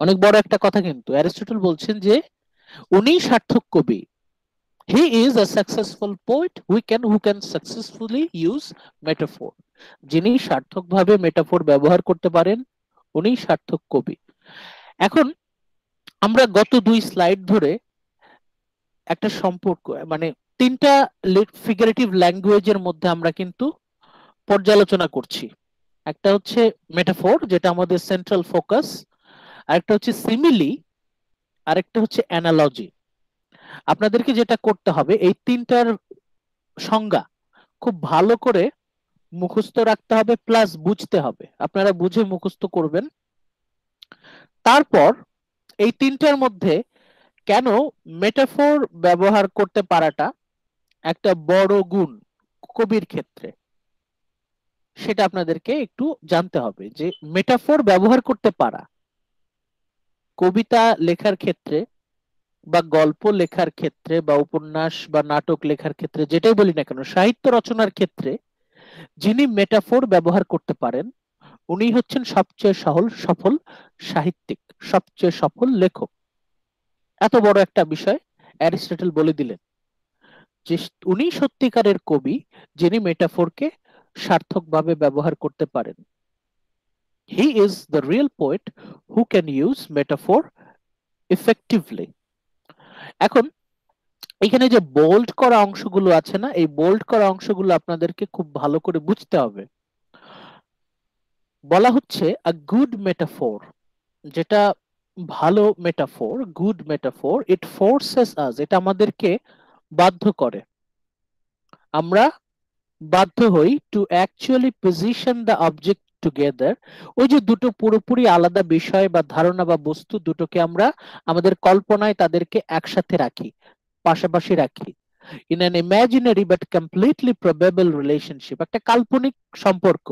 অনেক বড় একটা কথা কিন্তু। অ্যারিস্টটল বলছেন যে উনি সার্থক কবি he is a successful poet we can who can successfully use metaphor যিনি সার্থকভাবে মেটাফোর ব্যবহার করতে পারেন উনি সার্থক কবি। এখন আমরা গত দুই স্লাইড ধরে একটা সম্পর্ক মানে তিনটা ফিগারেটিভ ল্যাঙ্গুয়েজের মধ্যে আমরা কিন্তু পর্যালোচনা করছি। একটা হচ্ছে মেটাফোর যেটা আমাদের সেন্ট্রাল ফোকাস আরেকটা হচ্ছে সিমিলি আরেকটা হচ্ছে অ্যানালজি আপনাদেরকে যেটা করতে হবে, এই তিনটার সংজ্ঞা খুব ভালো করে মুখস্থ রাখতে হবে প্লাস বুঝতে হবে। আপনারা বুঝে মুখস্থ করবেন। তারপর এই তিনটার মধ্যে কেন মেটাফোর ব্যবহার করতে পারাটা একটা বড় গুণ কবির ক্ষেত্রে? সেটা আপনাদেরকে একটু জানতে হবে যে মেটাফোর ব্যবহার করতে পারা কবিতা লেখার ক্ষেত্রে বা গল্প লেখার ক্ষেত্রে বা উপন্যাস বা নাটক লেখার ক্ষেত্রে, যেটাই বলি না কেন, সাহিত্য রচনার ক্ষেত্রে যিনি মেটাফোর ব্যবহার করতে পারেন, উনি হচ্ছেন সবচেয়ে সহল, সফল সাহিত্যিক, সবচেয়ে সফল লেখক। এত বড় একটা বিষয় অ্যারিস্টটল বলে দিলেন যে উনি সত্যিকারের কবি যিনি মেটাফোরকে সার্থকভাবে ব্যবহার করতে পারেন। He is the real poet who can use metaphor effectively এখন এখানে যে বোল্ড করা অংশগুলো আছে না, এই বোল্ড করা অংশগুলো আপনাদেরকে খুব ভালো করে বুঝতে হবে। বলা হচ্ছে আ গুড মেটাফোর যেটা ভালো metaphor good metaphor it forces us এটা আমাদেরকে বাধ্য করে। আমরা বাধ্য হই to actually position the object together ওই যে দুটো পুরোপুরি আলাদা বিষয় বা ধারণা বা বস্তু দুটোকে আমরা আমাদের কল্পনায় তাদেরকে একসাথে রাখি, পাশাপাশি রাখি। In an imaginary but completely probable relationship একটা কাল্পনিক সম্পর্ক।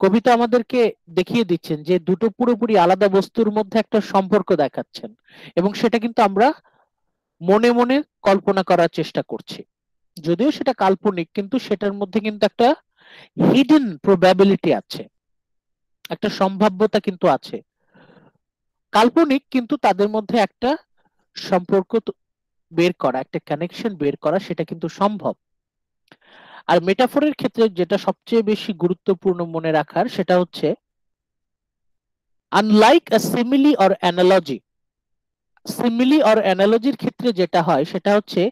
কবিতা আমাদেরকে দেখিয়ে দিচ্ছেন যে দুটো পুরোপুরি আলাদা বস্তুর মধ্যে একটা সম্পর্ক দেখাচ্ছেন এবং সেটা কিন্তু আমরা মনে মনে কল্পনা করার চেষ্টা করছি। যদিও সেটা কাল্পনিক, কিন্তু সেটার মধ্যে কিন্তু একটা হিডেন প্রবাবিলিটি আছে। একটা সম্ভাব্যতা কিন্তু আছে। কাল্পনিক কিন্তু তাদের মধ্যে একটা সম্পর্ক বের করা, একটা কানেকশন বের করা, সেটা কিন্তু সম্ভব। আর মেটাফোরের ক্ষেত্রে যেটা সবচেয়ে বেশি গুরুত্বপূর্ণ মনে রাখার, সেটা হচ্ছে unlike a simile or analogy simile or অ্যানালজির ক্ষেত্রে যেটা হয়, সেটা হচ্ছে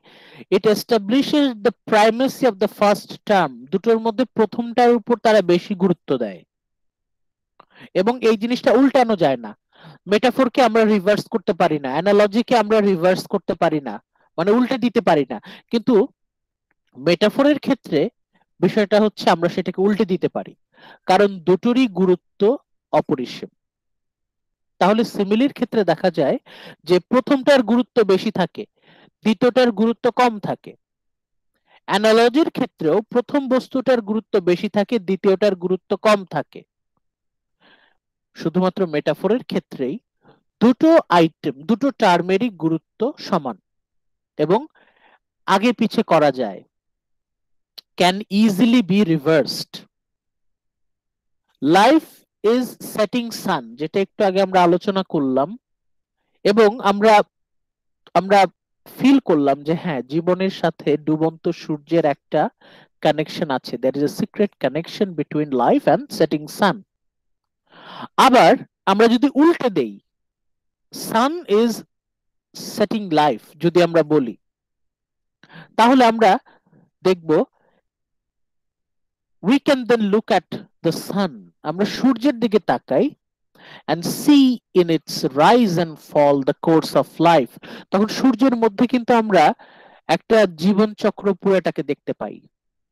it establishes the primacy of the first term দুটোর মধ্যে প্রথমটার উপর তারা বেশি গুরুত্ব দেয়। এবং এই জিনিসটা উল্টানো যায় না। মেটাফোরকে আমরা রিভার্স করতে পারি না অ্যানালজিকে আমরা রিভার্স করতে পারি না মানে উল্টে দিতে পারি না। কিন্তু মেটাফোরের ক্ষেত্রে বিষয়টা হচ্ছে আমরা সেটাকে উল্টে দিতে পারি। কারণ দুটোরই গুরুত্ব অপরিসীম। তাহলে সিমিলির ক্ষেত্রে দেখা যায় যে প্রথমটার গুরুত্ব বেশি থাকে, দ্বিতীয়টার গুরুত্ব কম থাকে। অ্যানালজির ক্ষেত্রেও প্রথম বস্তুটার গুরুত্ব বেশি থাকে, দ্বিতীয়টার গুরুত্ব কম থাকে। শুধুমাত্র মেটাফোরের ক্ষেত্রেই দুটো আইটেম দুটো টার্মেরই গুরুত্ব সমান এবং আগে পিছে করা যায়। Can easily be reversed life is setting sun যেটা একটু আগে আমরা আলোচনা করলাম, এবং আমরা আমরা ফিল করলাম যে হ্যাঁ জীবনের সাথে ডুবন্ত সূর্যের একটা কানেকশন আছে। There is a secret connection between life and setting sun আবার আমরা যদি উল্টে দেই সান ইজ সেটিং লাইফ যদি আমরা বলি। তাহলে আমরা দেখব we can then look at the sun আমরা সূর্যের দিকে তাকাই and see in its rise and fall the course of life. তখন সূর্যের মধ্যে কিন্তু আমরা একটা জীবন চক্র পুরোটাকে দেখতে পাই।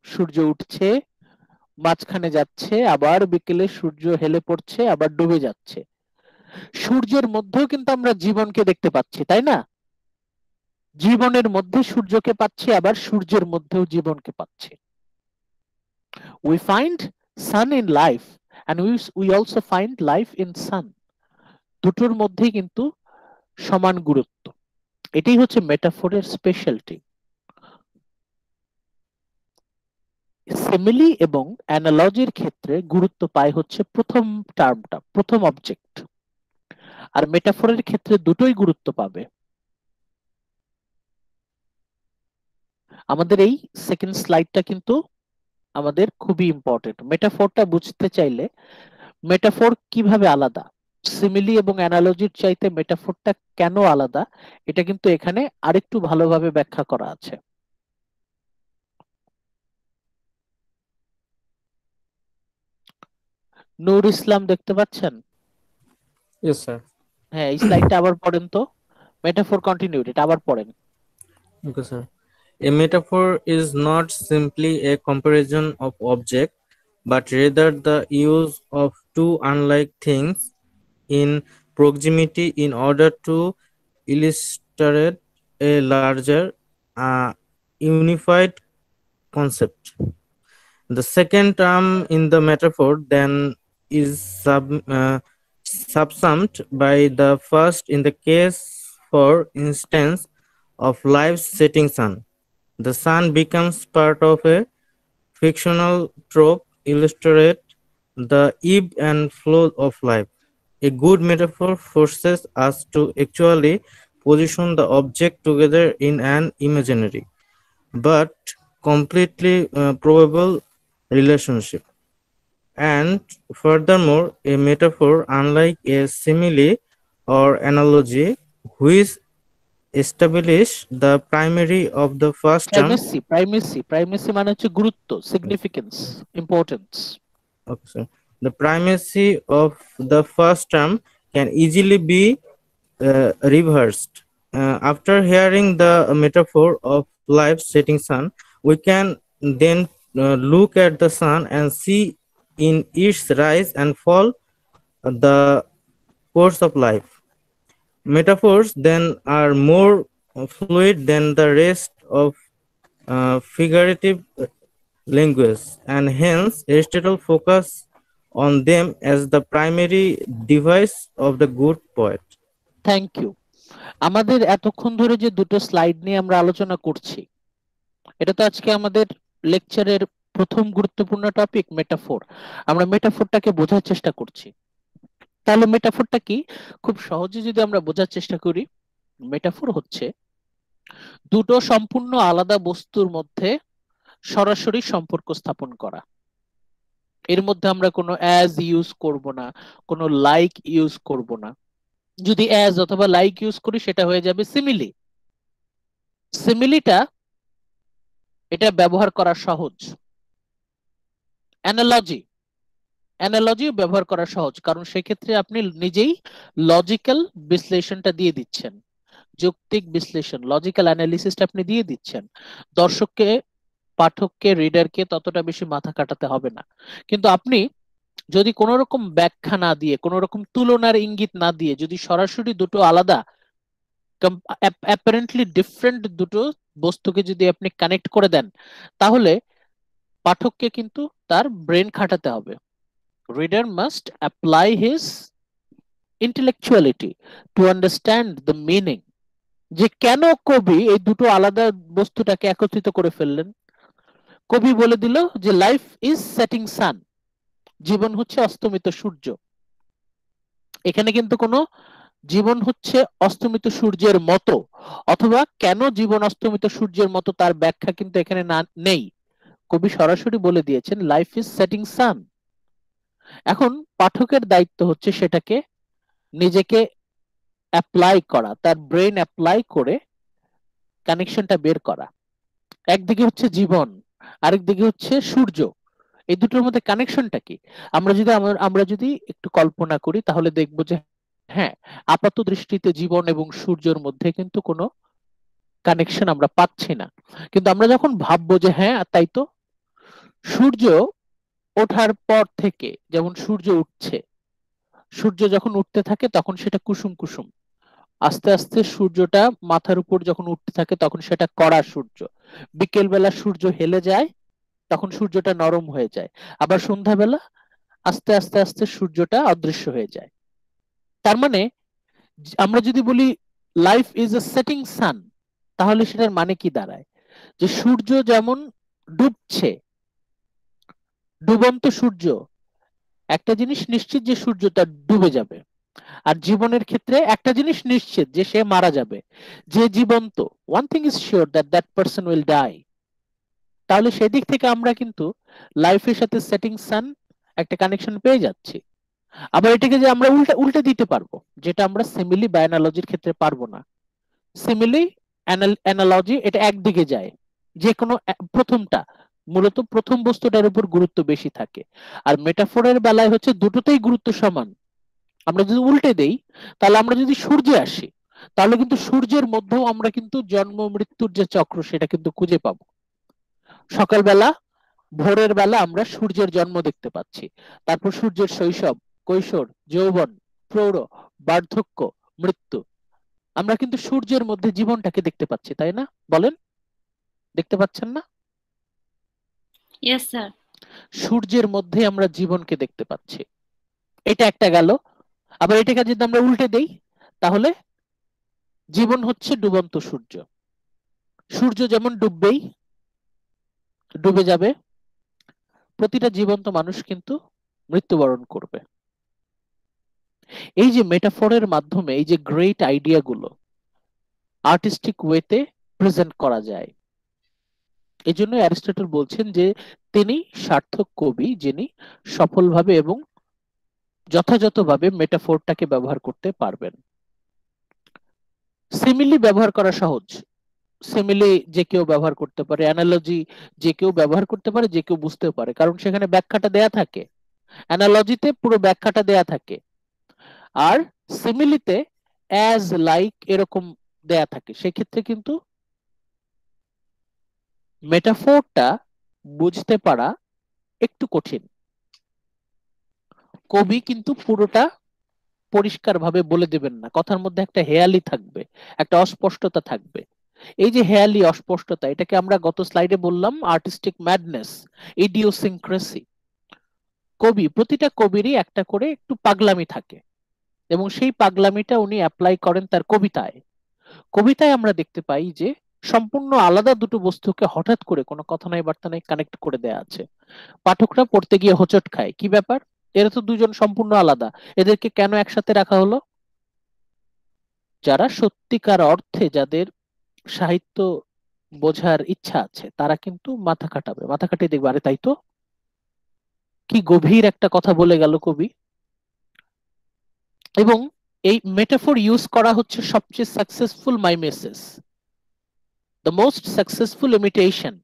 সূর্য উঠছে, মাঝখানে যাচ্ছে, আবার বিকেলে সূর্য হেলে পড়ছে, আবার ডুবে যাচ্ছে। সূর্যের মধ্যেও কিন্তু আমরা জীবনকে দেখতে পাচ্ছি, তাই না? জীবনের মধ্যে সূর্যকে পাচ্ছি, আবার সূর্যের মধ্যেও জীবনকে পাচ্ছি। We find sun in life and we we also find life in sun দুটোর মধ্যেই কিন্তু সমান গুরুত্ব। এটাই হচ্ছে মেটাফোরের স্পেশালিটি সেমিলি এবং অ্যানালজির ক্ষেত্রে গুরুত্ব পায় হচ্ছে প্রথম টার্মটা প্রথম অবজেক্ট আর মেটাফোরের ক্ষেত্রে দুটোই গুরুত্ব পাবে। আমাদের এই সেকেন্ড স্লাইডটা কিন্তু আমাদের খুবই ইম্পর্টেন্ট মেটাফোরটা বুঝতে চাইলে মেটাফোর কীভাবে আলাদা? সিমিলি এবং অ্যানালজির চাইতে মেটাফোরটা কেন আলাদা? এটা কিন্তু এখানে আরেকটু ভালোভাবে ব্যাখ্যা করা আছে। নূর ইসলাম দেখতে পাচ্ছেন? Yes, sir. হ্যাঁ এই স্লাইডটা আবার পড়েন তো। মেটাফোর কন্টিনিউড এটা আবার পড়েন। ওকে sir. A metaphor is not simply a comparison of object, but rather the use of two unlike things in proximity in order to illustrate a larger, uh, unified concept. The second term in the metaphor then is sub, uh, subsumed by the first in the case, for instance, of life's setting sun. The sun becomes part of a fictional trope illustrate the ebb and flow of life. A good metaphor forces us to actually position the object together in an imaginary but completely uh, probable relationship. And furthermore, a metaphor, unlike a simile or analogy, which establish the primary of the first term. Primacy primacy primacy মানে হচ্ছে গুরুত্ব significance importance Okay, sir. The primacy of the first term can easily be uh, reversed. Uh, after hearing the metaphor of life setting sun, we can then uh, look at the sun and see in its rise and fall the course of life. Metaphors then are more fluid than the rest of uh, figurative language, and hence Aristotle focus on them as the primary device of the good poet. Thank you আমাদের এতক্ষণ ধরে যে দুটো slide নিয়ে আমরা আলোচনা করছি এটা তো আজকে আমাদের লেকচারের প্রথম গুরুত্বপূর্ণ টপিক মেটাফোর আমরা মেটাফোরটাকে বোঝার চেষ্টা করছি তাহলে মেটাফোরটা কি? খুব সহজে যদি আমরা বোঝার চেষ্টা করি মেটাফোর হচ্ছে দুটো সম্পূর্ণ আলাদা বস্তুর মধ্যে সরাসরি সম্পর্ক স্থাপন করা। এর মধ্যে আমরা কোনো অ্যাজ ইউজ করব না, কোনো লাইক ইউজ করব না। যদি অ্যাজ অথবা লাইক ইউজ করি, সেটা হয়ে যাবে সিমিলি সিমিলিটা এটা ব্যবহার করা সহজ। অ্যানালজি অ্যানালজি ব্যবহার করা সহজ, কারণ সেক্ষেত্রে আপনি নিজেই লজিক্যাল বিশ্লেষণটা দিয়ে দিচ্ছেন। যৌক্তিক বিশ্লেষণ লজিক্যাল অ্যানালিসিসটা আপনি দিয়ে দিচ্ছেন। দর্শককে, পাঠককে রিডারকে ততটা বেশি মাথা কাটাতে হবে না। কিন্তু আপনি যদি কোনো রকম ব্যাখ্যা না দিয়ে কোনো রকম তুলনার ইঙ্গিত না দিয়ে, যদি সরাসরি দুটো আলাদা অ্যাপারেন্টলি ডিফারেন্ট দুটো বস্তুকে যদি আপনি কানেক্ট করে দেন, তাহলে পাঠককে কিন্তু তার ব্রেন খাটাতে হবে। Reader must apply his intellectuality to understand the meaning যে কেন কবি এই দুটো আলাদা বস্তুটাকে একত্রিত করে ফেললেন? কবি বলে দিল যে লাইফ ইজ সেটিং সান জীবন হচ্ছে অস্তমিত সূর্য। এখানে কিন্তু কোনো জীবন হচ্ছে অস্তমিত সূর্যের মতো, অথবা কেন জীবন অস্তমিত সূর্যের মতো তার ব্যাখ্যা কিন্তু এখানে না, নেই। কবি সরাসরি বলে দিয়েছেন লাইফ ইজ সেটিং সান এখন পাঠকের দায়িত্ব হচ্ছে সেটাকে নিজেকে অ্যাপ্লাই করা, তার ব্রেন অ্যাপ্লাই করে কানেকশনটা বের করা। একদিকে হচ্ছে জীবন, আরেকদিকে হচ্ছে সূর্য। এই দুটোর মধ্যে কানেকশনটা কি? আমরা যদি আমরা যদি একটু কল্পনা করি, তাহলে দেখব যে হ্যাঁ আপাত দৃষ্টিতে জীবন এবং সূর্যের মধ্যে কিন্তু কোনো কানেকশন আমরা পাচ্ছি না। কিন্তু আমরা যখন ভাববো যে হ্যাঁ তাই তো? সূর্য ওঠার পর থেকে যেমন সূর্য উঠছে, সূর্য যখন উঠতে থাকে তখন সেটা কুসুম কুসুম। আস্তে আস্তে সূর্যটা মাথার উপর যখন উঠতে থাকে তখন সেটা কড়া সূর্য। বিকেল বেলা সূর্য হেলে যায়, তখন সূর্যটা নরম হয়ে যায়। আবার সন্ধ্যাবেলা আস্তে আস্তে আস্তে সূর্যটা অদৃশ্য হয়ে যায়। তার মানে আমরা যদি বলি life is a setting sun তাহলে সেটার মানে কি দাঁড়ায়? যে সূর্য যেমন ডুবছে ডুবন্ত সূর্য। একটা জিনিস নিশ্চিত যে সূর্য তার ডুবে যাবে। আর জীবনের ক্ষেত্রে একটা জিনিস নিশ্চিত যে সে মারা যাবে। যে জীবন্ত one thing is sure that that person will die তাহলে সেদিক থেকে আমরা কিন্তু লাইফের সাথে সেটিং সান একটা কানেকশন পেয়ে যাচ্ছি। আবার এটাকে যে আমরা উল্টে উল্টে দিতে পারব, যেটা আমরা সিমিলি বা অ্যানালজির ক্ষেত্রে পারব না। সিমিলি অ্যানালজি এটা একদিকে যায়। যে কোনো প্রথমটা মূলত প্রথম বস্তুটার উপর গুরুত্ব বেশি থাকে। আর মেটাফোরের বেলায় হচ্ছে দুটোতেই গুরুত্ব সমান। আমরা যদি উল্টে দেই, তাহলে আমরা যদি সূর্যে আসি, তাহলে কিন্তু সূর্যের মধ্যেও আমরা কিন্তু জন্ম, মৃত্যুর যে চক্র, সেটা কিন্তু খুঁজে পাবো। সকালবেলা, ভোরের বেলা আমরা সূর্যের জন্ম দেখতে পাচ্ছি। তারপর সূর্যের শৈশব, কৈশোর, যৌবন, প্রৌঢ়, বার্ধক্য, মৃত্যু। আমরা কিন্তু সূর্যের মধ্যে জীবনটাকে দেখতে পাচ্ছি, তাই না? বলেন? দেখতে পাচ্ছেন না? সূর্যের মধ্যে আমরা জীবনকে দেখতে পাচ্ছি। এটা একটা গেল। আবার এটাকে যদি আমরা উল্টে দেই, তাহলে জীবন হচ্ছে ডুবন্ত সূর্য। সূর্য যেমন ডুববেই, ডুবে যাবে। প্রতিটা জীবন্ত মানুষ কিন্তু মৃত্যুবরণ করবে। এই যে মেটাফোরের মাধ্যমে, এই যে গ্রেট আইডিয়া গুলো আর্টিস্টিক ওয়েতে প্রেজেন্ট করা যায়। এই জন্য অ্যারিস্টটল বলছেন যে তিনি সার্থক কবি যিনি সফলভাবে এবং যথাযথভাবে মেটাফোরটাকে ব্যবহার করতে পারবেন। সিমিলি ব্যবহার করা সহজ। সিমিলি যে কেউ ব্যবহার করতে পারে, অ্যানালজি যে কেউ ব্যবহার করতে পারে, যে কেউ বুঝতে পারে, কারণ সেখানে ব্যাখ্যাটা দেয়া থাকে। অ্যানালজিতে পুরো ব্যাখ্যাটা দেয়া থাকে। আর সিমিলিতে অ্যাজ লাইক এরকম দেয়া থাকে। সেক্ষেত্রে কিন্তু মেটাফোরটা বুঝতে পারা একটু কঠিন। কবি কিন্তু পুরোটা পরিষ্কারভাবে বলে দেবেন না। কথার মধ্যে একটা হেয়ালি থাকবে, একটা অস্পষ্টতা থাকবে। এই যে হেয়ালি, অস্পষ্টতা, এটাকে আমরা গত স্লাইডে বললাম আর্টিস্টিক ম্যাডনেস ইডিওসিনক্রেসি কবি, প্রতিটা কবিরই একটা করে একটু পাগলামি থাকে এবং সেই পাগলামিটা উনি অ্যাপ্লাই করেন তার কবিতায়। কবিতায় আমরা দেখতে পাই যে সম্পূর্ণ আলাদা দুটো বস্তুকে হঠাৎ করে কোনো কথা নাই, বার্তা নাই কানেক্ট করে দেয়া আছে। পাঠকরা পড়তে গিয়ে হোচট খায়। কি ব্যাপার? এরা তো দুজন সম্পূর্ণ আলাদা। এদেরকে কেন একসাথে রাখা হলো? যারা সত্যিকার অর্থে যাদের সাহিত্য বোঝার ইচ্ছা আছে, তারা কিন্তু মাথা কাটাবে মাথা কাটিয়ে দেখবে, আরে তাই তো? কি গভীর একটা কথা বলে গেল কবি। এবং এই মেটাফোর ইউজ করা হচ্ছে সবচেয়ে successful mimesis the most successful imitation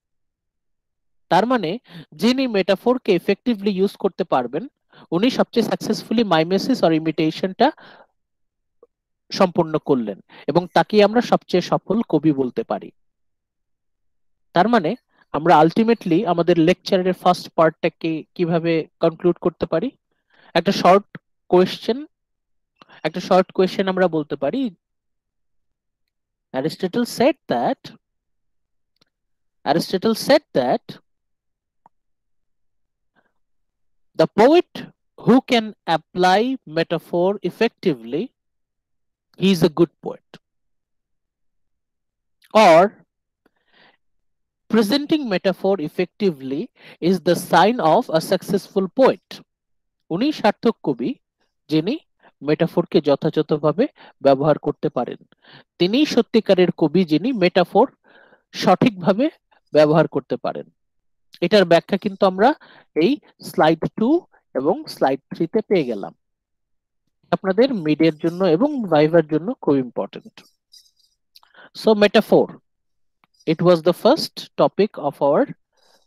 তার মানে যিনি মেটাফোরকে এফেক্টিভলি ইউজ করতে পারবেন, উনি সবচেয়ে সাকসেসফুলি মাইমেসিস আর ইমিটেশনটা সম্পূর্ণ করলেন এবং তাকে আমরা সবচেয়ে সফল কবি বলতে পারি। তার মানে আমরা আলটিমেটলি আমাদের লেকচারের ফার্স্ট পার্টটাকে কীভাবে কনক্লুড করতে পারি? একটা শর্ট কোয়েশ্চেন একটা শর্ট কোয়েশ্চেন আমরা বলতে পারি। Aristotle said that Aristotle said that the poet who can apply metaphor effectively he is a good poet or presenting metaphor effectively is the sign of a successful poet উনি সার্থক কবি যিনি মেটাফোরকে যথাযথভাবে ব্যবহার করতে পারেন তিনি সত্যিকারের কবি যিনি মেটাফোর সঠিকভাবে ব্যবহার করতে পারেন। এটার ব্যাখ্যা কিন্তু আমরা এই স্লাইড টু এবং স্লাইড থ্রিতে পেয়ে গেলাম। আপনাদের মিডের জন্য এবং ভাইভার জন্য খুব important so metaphor it was the first topic of our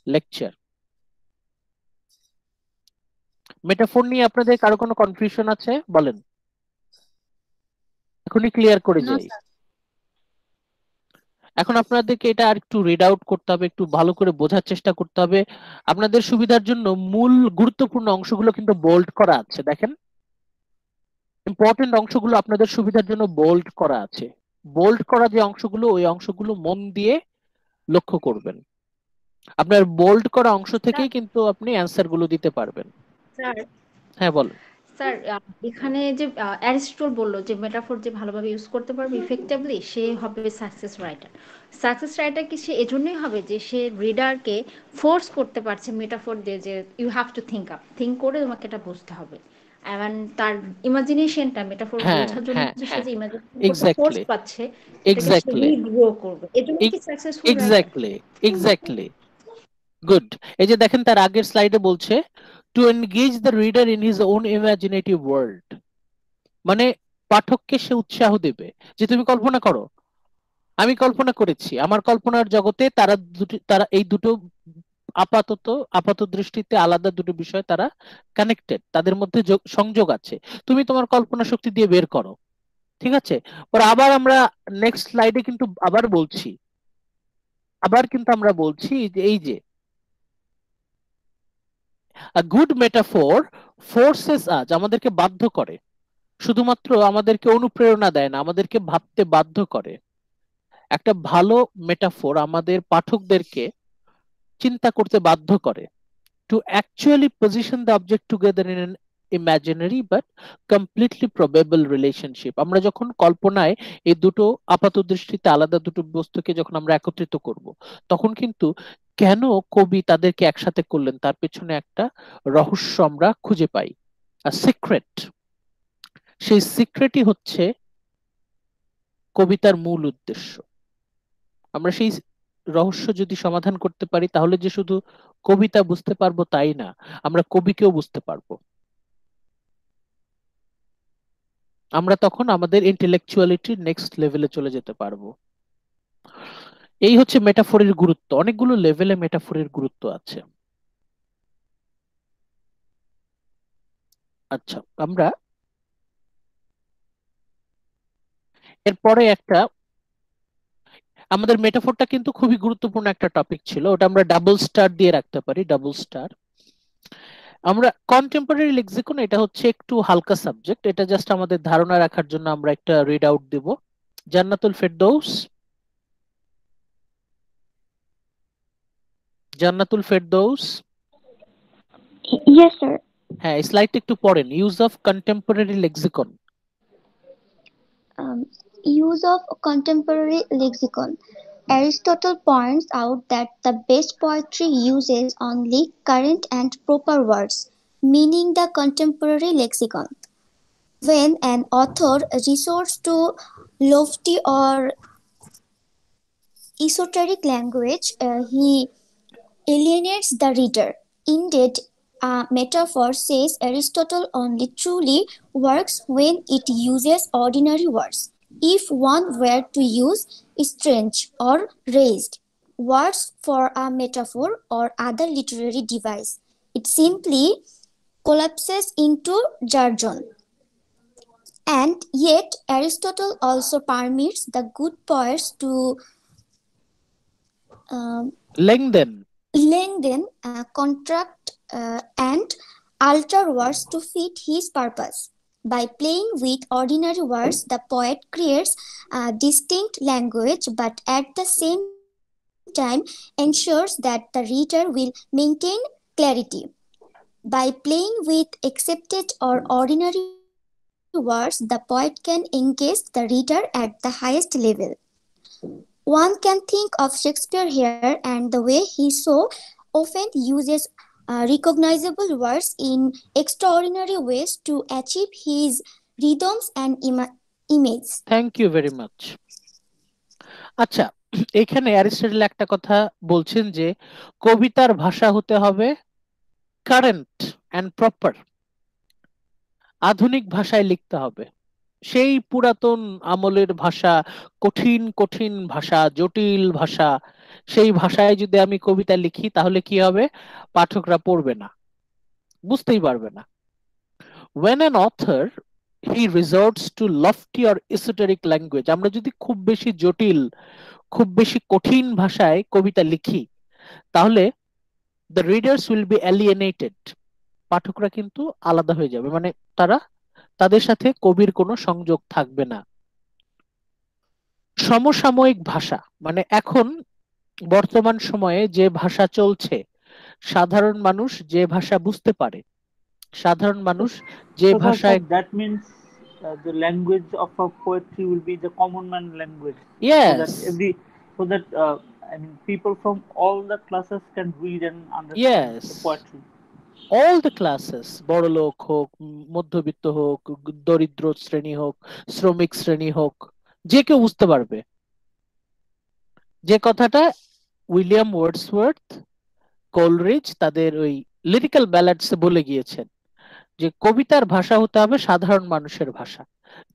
lecture metaphor নিয়ে আপনাদের কারও কোনো কনফিউশন আছে? বলেন। এখনই ক্লিয়ার করে যাই. এখন আপনাদেরকে এটা আর একটু রিড আউট করতে হবে একটু ভালো করে বোঝার চেষ্টা করতে হবে। আপনাদের সুবিধার জন্য মূল গুরুত্বপূর্ণ অংশগুলো কিন্তু বোল্ড করা আছে দেখেন। ইম্পর্টেন্ট অংশগুলো আপনাদের সুবিধার জন্য বোল্ড করা আছে। বোল্ড করা যে অংশগুলো ওই অংশগুলো মন দিয়ে লক্ষ্য করবেন। আপনার বোল্ড করা অংশ থেকেই কিন্তু আপনি অ্যান্সারগুলো দিতে পারবেন। হ্যাঁ বল স্যার এখানে যে অ্যারিস্টল বলল যে মেটাফোর যে ভালোভাবে ইউজ করতে পারবে ইফেক্টিভলি সে হবে সাকসেস রাইটার সাকসেস রাইটার কি সে এজন্যই হবে যে সে রিডারকে ফোর্স করতে পারছে মেটাফোর দিয়ে যে you have to think up think করে তোমাকে এটা বুঝতে হবে। এবং তার ইমাজিনেশনটা মেটাফোর হ্যাঁ, বোঝার জন্য হ্যাঁ, যে সে হ্যাঁ। যে ইমাজিন ফোর্স পাচ্ছে এক্স্যাক্টলি গ্রো করবে। এজন্য কি সাকসেসফুল এক্স্যাক্টলি এক্স্যাক্টলি গুড এই যে দেখেন তার আগের স্লাইডে বলছে to engage the reader in his own imaginative world মানে পাঠককে সে উৎসাহ দেবে যে তুমি কল্পনা করো। আমি কল্পনা করেছি। আমার কল্পনার জগতে তারা দুটি, তারা এই দুটো আপাতত, আপাত দৃষ্টিতে আলাদা দুটো বিষয় তারা কানেক্টেড তাদের মধ্যে যোগ- সংযোগ আছে। তুমি তোমার কল্পনা শক্তি দিয়ে বের করো। ঠিক আছে? পর আবার আমরা নেক্সট স্লাইডে কিন্তু আবার বলছি। আবার কিন্তু আমরা বলছি যে এই যে a good metaphor forces us, আমাদেরকে বাধ্য করে। শুধুমাত্র আমাদেরকে অনুপ্রেরণা দেয় না, আমাদেরকে ভাবতে বাধ্য করে। একটা ভালো মেটাফোর আমাদের পাঠকদেরকে চিন্তা করতে বাধ্য করে। To actually position the object together in imaginary but completely probable relationship আমরা যখন কল্পনায় এই দুটো আপাত দৃষ্টিতে আলাদা দুটো বস্তুকে যখন আমরা একত্রিত করব, তখন কিন্তু কেন কবি তাদেরকে একসাথে করলেন? তার পেছনে একটা রহস্য আমরা খুঁজে পাই আর সিক্রেট সেই সিক্রেটই হচ্ছে কবিতার মূল উদ্দেশ্য। আমরা সেই রহস্য যদি সমাধান করতে পারি, তাহলে যে শুধু কবিতা বুঝতে পারব তাই না, আমরা কবিকেও বুঝতে পারব। আমরা তখন আমাদের ইন্টেলেকচুয়ালিটির নেক্সট লেভেলে চলে যেতে পারব। এই হচ্ছে মেটাফোরের গুরুত্ব। অনেকগুলো লেভেলে মেটাফোরের গুরুত্ব আছে। আচ্ছা আমরা এরপরে একটা, আমাদের মেটাফোরটা কিন্তু খুবই গুরুত্বপূর্ণ একটা টপিক ছিল। ওটা আমরা ডাবল স্টার দিয়ে রাখতে পারি ডাবল স্টার আমরা কন্টেম্পোরারি লেক্সিকন এটা হচ্ছে একটু হালকা সাবজেক্ট এটা জাস্ট আমাদের ধারণা রাখার জন্য আমরা একটা রিড আউট দেব। Jannatul Ferdous Jannatul Ferdous Yes, sir. হ্যাঁ স্লাইডটা একটু পড়েন use of contemporary lexicon Um, use of contemporary lexicon. Aristotle points out that the best poetry uses only current and proper words, meaning the contemporary lexicon. When an author resorts to lofty or esoteric language, uh, he alienates the reader. Indeed, a metaphor, says Aristotle, only truly works when it uses ordinary words. If one were to use strange or raised words for a metaphor or other literary device, it simply collapses into jargon. And yet, Aristotle also permits the good poets to um, lengthen lengthen, uh, contract, uh, and alter words to fit his purpose. By playing with ordinary words, the poet creates a distinct language, but at the same time ensures that the reader will maintain clarity. By playing with accepted or ordinary words, the poet can engage the reader at the highest level. One can think of Shakespeare here and the way he so often uses uh, recognizable words in extraordinary ways to achieve his rhythms and ima- image. Thank you very much আচ্ছা এখানে Aristotle একটা কথা বলছেন যে কবিতার ভাষা হতে হবে কারেন্ট অ্যান্ড প্রপার আধুনিক ভাষায় লিখতে হবে সেই পুরাতন আমলের ভাষা, কঠিন কঠিন ভাষা, জটিল ভাষা, সেই ভাষায় যদি আমি কবিতা লিখি, তাহলে কি হবে? পাঠকরা পড়বে না, বুঝতেই পারবে না। When an author, he resorts to lofty or esoteric language, আমরা যদি খুব বেশি জটিল, খুব বেশি কঠিন ভাষায় কবিতা লিখি, তাহলে the readers will be alienated পাঠকরা কিন্তু আলাদা হয়ে যাবে মানে তারা তাদের সাথে কবির কোনো সংযোগ থাকবে না। সমসাময়িক ভাষা মানে এখন বর্তমান সময়ে যে ভাষা চলছে সাধারণ মানুষ যে ভাষা বুঝতে পারে। সাধারণ মানুষ যে ভাষায় that means the language of a poetry be the common man language yes every people from all the classes can all the classes বড় লোক হোক মধ্যবিত্ত হোক, দরিদ্র শ্রেণি হোক, শ্রমিক শ্রেণি হোক, যে কেউ বুঝতে পারবে। যে কথাটা উইলিয়াম ওয়ার্ডসওয়ার্থ, কোলরিজ তাদের ওই লিরিক্যাল ব্যালান্স বলে গিয়েছেন যে, কবিতার ভাষা হতে হবে সাধারণ মানুষের ভাষা।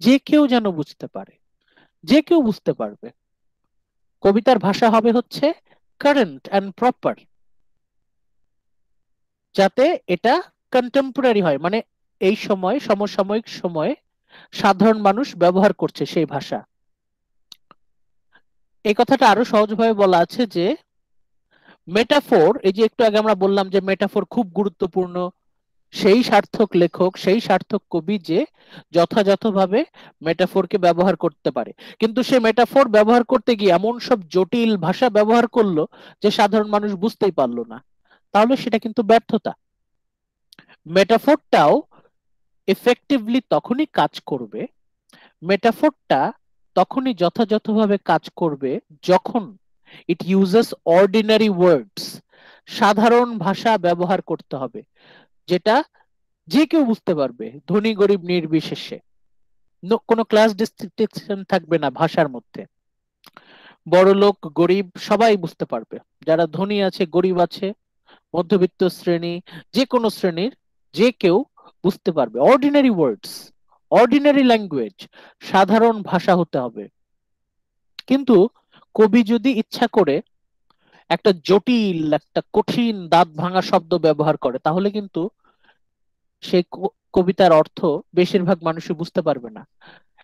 যে কেউ যেন বুঝতে পারে, যে কেউ বুঝতে পারবে। কবিতার ভাষা হবে হচ্ছে কারেন্ট অ্যান্ড প্রপার যাতে এটা কন্টেম্পোরারি হয়। মানে এই সময়, সমসাময়িক সময়ে সাধারণ মানুষ ব্যবহার করছে সেই ভাষা। এই কথাটা আরও সহজভাবে বলা আছে যে মেটাফোর এই যে একটু আগে আমরা বললাম যে মেটাফোর খুব গুরুত্বপূর্ণ, সেই সার্থক লেখক, সেই সার্থক কবি যে যথাযথভাবে মেটাফোরকে ব্যবহার করতে পারে। কিন্তু সে মেটাফোর ব্যবহার করতে গিয়ে এমন সব জটিল ভাষা ব্যবহার করল যে সাধারণ মানুষ বুঝতেই পারল না। তাহলে সেটা কিন্তু ব্যর্থতা। মেটাফোরটাও এফেক্টিভলি তখনই কাজ করবে, মেটাফোরটা তখনই যথাযথভাবে কাজ করবে যখন ইট ইউজেস অর্ডিনারি ওয়ার্ডস সাধারণ ভাষা ব্যবহার করতে হবে, যেটা যে কেউ বুঝতে পারবে, ধনী, গরিব, নির্বিশেষে। কোনো ক্লাস ডিস্ট্রিকশন থাকবে না ভাষার মধ্যে। বড় লোক গরিব সবাই বুঝতে পারবে, যারা ধনী আছে, গরিব আছে মধ্যবিত্ত শ্রেণি, যে কোনো শ্রেণির যে কেউ বুঝতে পারবে। অর্ডিনারি ওয়ার্ডস অর্ডিনারি ল্যাঙ্গুয়েজ সাধারণ ভাষা হতে হবে। কিন্তু কবি যদি ইচ্ছা করে একটা জটিল, একটা কঠিন দাঁত ভাঙা শব্দ ব্যবহার করে, তাহলে কিন্তু সেই কবিতার অর্থ বেশিরভাগ মানুষই বুঝতে পারবে না।